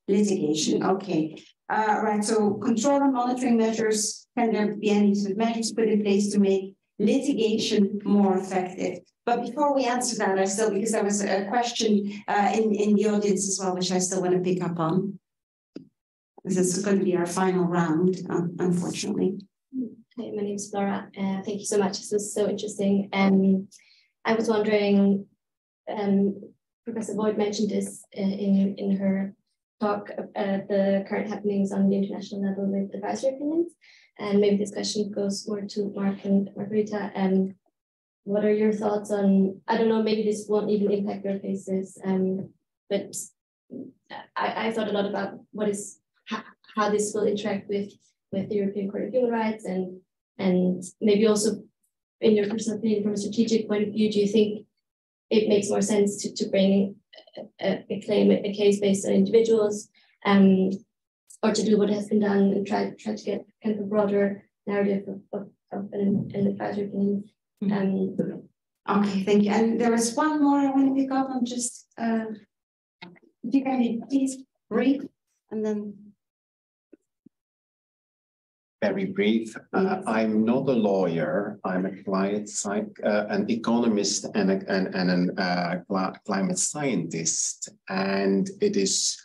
Litigation, okay. Uh, right, so control and monitoring measures, can there be any sort of measures put in place to make litigation more effective? But before we answer that, I still, because there was a question uh, in, in the audience as well, which I still want to pick up on. This is going to be our final round, unfortunately. Hi, my name is Laura. Uh, thank you so much. This was so interesting. Um, I was wondering, um, Professor Voigt mentioned this uh, in, in her talk, uh, the current happenings on the international level with advisory opinions. And maybe this question goes more to Marc and Margarita. Um, what are your thoughts on, I don't know, maybe this won't even impact your cases, um, but I, I thought a lot about what is, how, this will interact with, with the European Court of Human Rights and, and maybe also in your personal opinion, from a strategic point of view, do you think it makes more sense to, to bring a, a claim, a case based on individuals, um, or to do what has been done and try, try to get kind of a broader narrative of, of, of an, an advisory opinion? Um, Okay, thank you. And there was one more I want to pick up on just, uh, if you can please brief and then. Very brief. Uh, I'm not a lawyer. I'm a climate psych, uh, an economist and, a, and, and an uh, climate scientist. And it is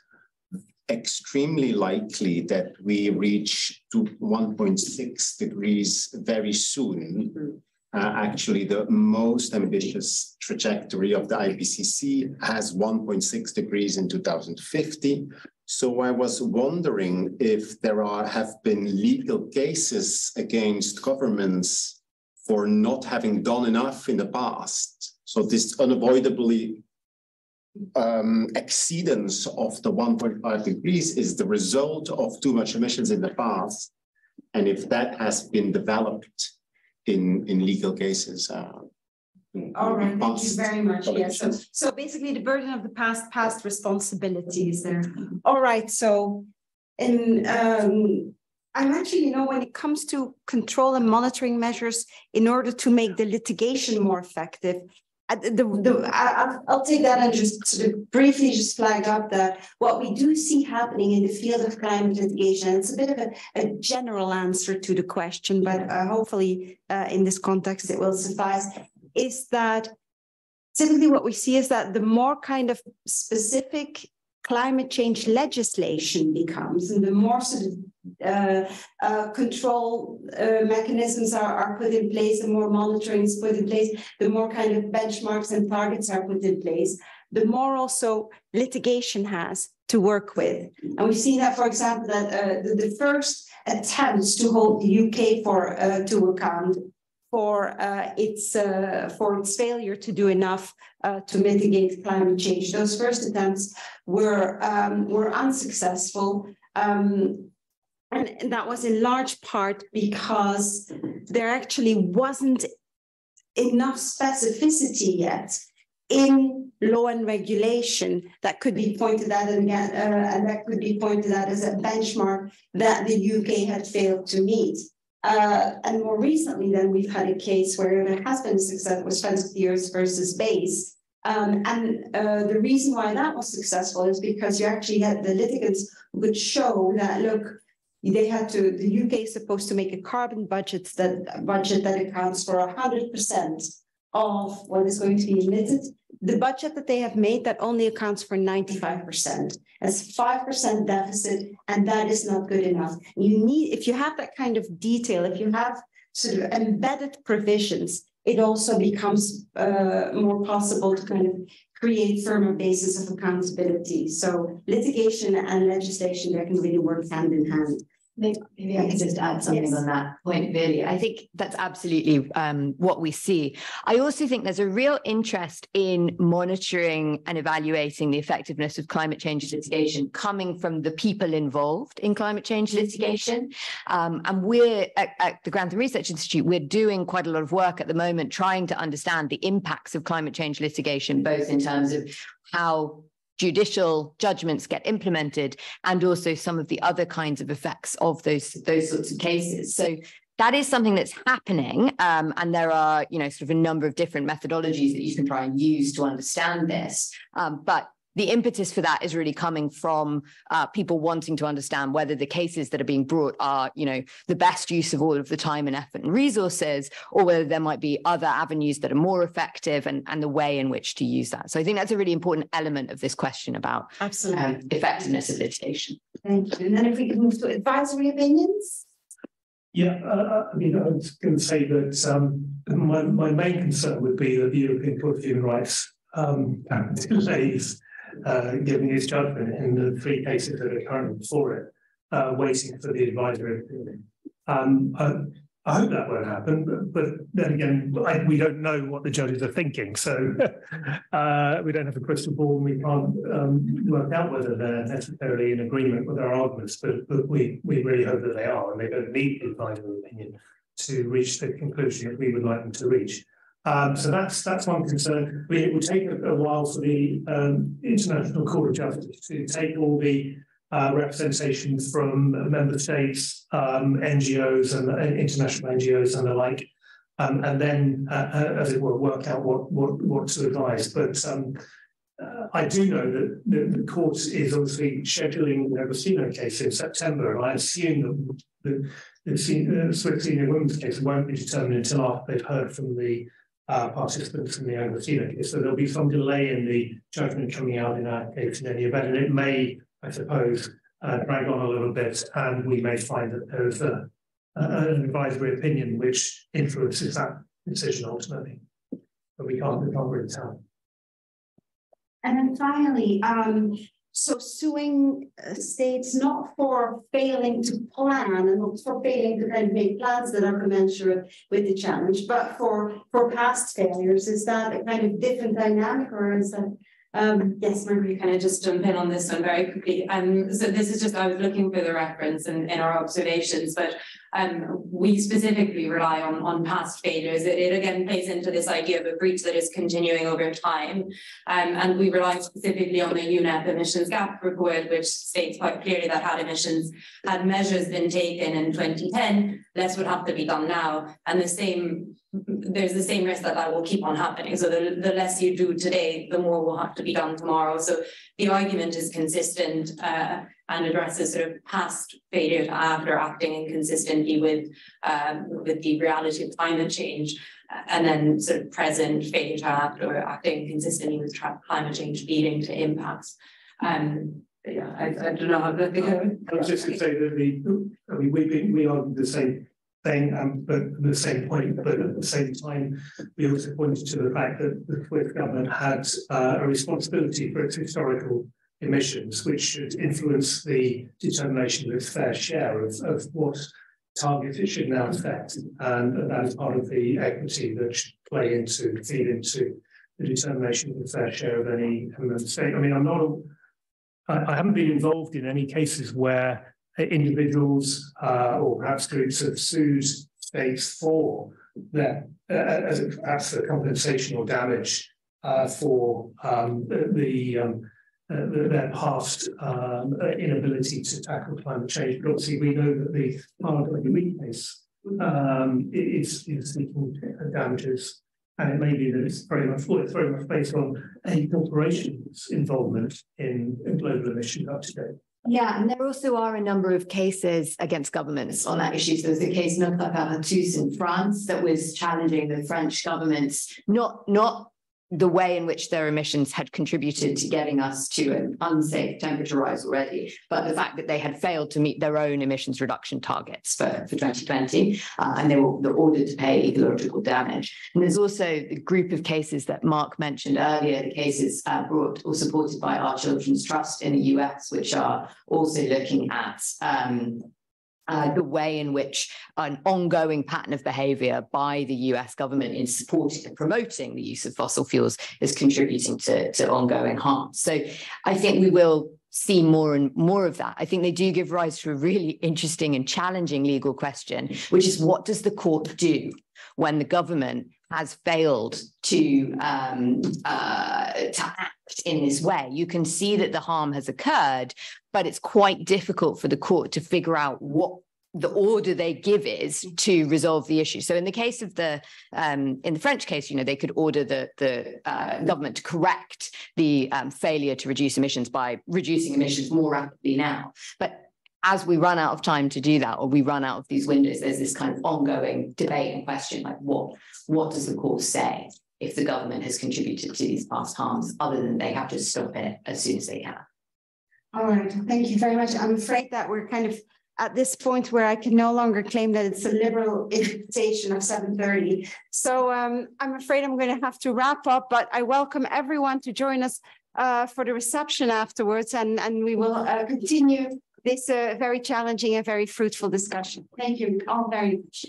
extremely likely that we reach to 1.6 degrees very soon. Uh, actually, the most ambitious trajectory of the IPCC has 1.6 degrees in 2050. So I was wondering if there are have been legal cases against governments for not having done enough in the past. So this unavoidably um, exceedance of the 1.5 degrees is the result of too much emissions in the past. And if that has been developed in, in legal cases, uh, all right, thank you very much. Yes, so, so basically the burden of the past, past responsibilities there. All right, so and um, I'm actually, you know, when it comes to control and monitoring measures in order to make the litigation more effective, the, the, I, will take that and just sort of briefly just flag up that what we do see happening in the field of climate litigation, it's a bit of a, a general answer to the question, but uh, hopefully uh, in this context it will suffice, is that typically what we see is that the more kind of specific climate change legislation becomes and the more sort of uh, uh, control uh, mechanisms are, are put in place, the more monitoring is put in place, the more kind of benchmarks and targets are put in place, the more also litigation has to work with. And we've seen that, for example, that uh, the, the, first attempts to hold the UK for uh, to account for uh, its uh, for its failure to do enough uh, to mitigate climate change. Those first attempts were um, were unsuccessful. Um, and that was in large part because there actually wasn't enough specificity yet in law and regulation that could be pointed at and, uh, and that could be pointed at as a benchmark that the UK had failed to meet. Uh, and more recently, then we've had a case where there has been success with Friends of the Earth versus BEIS. Um, and uh, the reason why that was successful is because you actually had the litigants would show that look, they had to. The UK is supposed to make a carbon budget that budget that accounts for hundred percent of what is going to be emitted. The budget that they have made that only accounts for 95%. That's 5% deficit, and that is not good enough. You need, if you have that kind of detail, if you have sort of embedded provisions, it also becomes uh, more possible to kind of create firmer basis of accountability. So litigation and legislation, they can really work hand in hand. Maybe, I can just add something yes. on that point, really. I think that's absolutely um, what we see. I also think there's a real interest in monitoring and evaluating the effectiveness of climate change litigation coming from the people involved in climate change litigation. Um, and we're at, at the Grantham Research Institute, we're doing quite a lot of work at the moment trying to understand the impacts of climate change litigation, both in terms of how judicial judgments get implemented and also some of the other kinds of effects of those those sorts of cases. So that is something that's happening um, and there are you know sort of a number of different methodologies that you can try and use to understand this. Um, but the impetus for that is really coming from uh, people wanting to understand whether the cases that are being brought are, you know, the best use of all of the time and effort and resources, or whether there might be other avenues that are more effective and, and the way in which to use that. So I think that's a really important element of this question about Absolutely. Um, effectiveness of litigation. Thank you. And then if we could move to advisory opinions? Yeah, uh, I mean, I was going to say that um, my, my main concern would be that the European Court of Human Rights um, delays uh, giving its judgment in the three cases that are currently before it, uh, waiting for the advisory opinion. Um, I, I hope that won't happen, but, but then again, I, we don't know what the judges are thinking. So uh, we don't have a crystal ball and we can't um, work out whether they're necessarily in agreement with our arguments, but, but we, we really hope that they are and they don't need the advisory opinion to reach the conclusion that we would like them to reach. Um, so that's that's one concern. It will take a, a while for the um, International Court of Justice to take all the uh, representation from member states, um, NGOs and uh, international NGOs and the like, um, and then, uh, uh, as it were, work out what what what to advise. But um, uh, I do know that the, the, court is obviously scheduling the Agostinho case in September, and I assume that the, the, the Swiss senior women's case won't be determined until after they've heard from the uh, participants in the Agostinho case. So there'll be some delay in the judgment coming out in our case in any event, and it may I suppose, uh, drag on a little bit, and we may find that there is a, a, an advisory opinion which influences that decision ultimately. But we can't, we can't really tell. And then finally, um, so suing uh, states not for failing to plan and not for failing to of make plans that are commensurate with the challenge, but for for past failures. Is that a kind of different dynamic, or is that um, yes, Margarita, kind of just jump in on this one very quickly. Um, so this is just, I was looking for the reference in, in our observations, but um, we specifically rely on, on past failures. It, it, again plays into this idea of a breach that is continuing over time. Um, and we rely specifically on the UNEP emissions gap report, which states quite clearly that had emissions, had measures been taken in 2010, less would have to be done now. And the same there's the same risk that that will keep on happening. So the, the less you do today, the more will have to be done tomorrow. So the argument is consistent uh, and addresses sort of past failure to act or acting inconsistently with um, with the reality of climate change, uh, and then sort of present failure to act or acting consistently with climate change leading to impacts. Um, yeah, I, I don't know how to go. I was just going to say that the, I mean, been, we are the same thing, um, but the same point, but at the same time, we also pointed to the fact that the Swiss government had uh, a responsibility for its historical emissions, which should influence the determination of its fair share of, of what targets it should now affect. And that is part of the equity that should play into, feed into the determination of the fair share of any member state. I mean, I'm not, I haven't been involved in any cases where individuals uh, or perhaps groups have sued states for their uh, as perhaps the compensation or damage uh, for um, the, um, uh, their past um, inability to tackle climate change. But obviously, we know that the RWE case um, is, seeking damages. And it may be that it's very much well, it's very much based on a corporation's involvement in, in global emissions up to date. Yeah, and there also are a number of cases against governments on that issue. So there was a case Notre Affaire à Tous in France that was challenging the French government's not not the way in which their emissions had contributed to getting us to an unsafe temperature rise already, but the fact that they had failed to meet their own emissions reduction targets for, for 2020, uh, and they were, ordered to pay ecological damage. And there's also the group of cases that Marc mentioned earlier, the cases uh, brought or supported by Our Children's Trust in the US, which are also looking at um, uh, the way in which an ongoing pattern of behavior by the US government in supporting and promoting the use of fossil fuels is contributing to, to ongoing harm. So I think we will see more and more of that. I think they do give rise to a really interesting and challenging legal question, which is what does the court do when the government has failed to um, uh, to act in this way. You can see that the harm has occurred, but it's quite difficult for the court to figure out what the order they give is to resolve the issue. So in the case of the um, in the French case, you know, they could order the the uh, government to correct the um, failure to reduce emissions by reducing emissions more rapidly now. But as we run out of time to do that, or we run out of these windows, there's this kind of ongoing debate and question like what what does the court say if the government has contributed to these past harms, other than they have to stop it as soon as they can? All right, thank you very much. I'm afraid that we're kind of at this point where I can no longer claim that it's a liberal invitation of seven thirty. So um, I'm afraid I'm going to have to wrap up, but I welcome everyone to join us uh, for the reception afterwards, and and we will uh, continue this uh, very challenging and very fruitful discussion. Thank you all very much.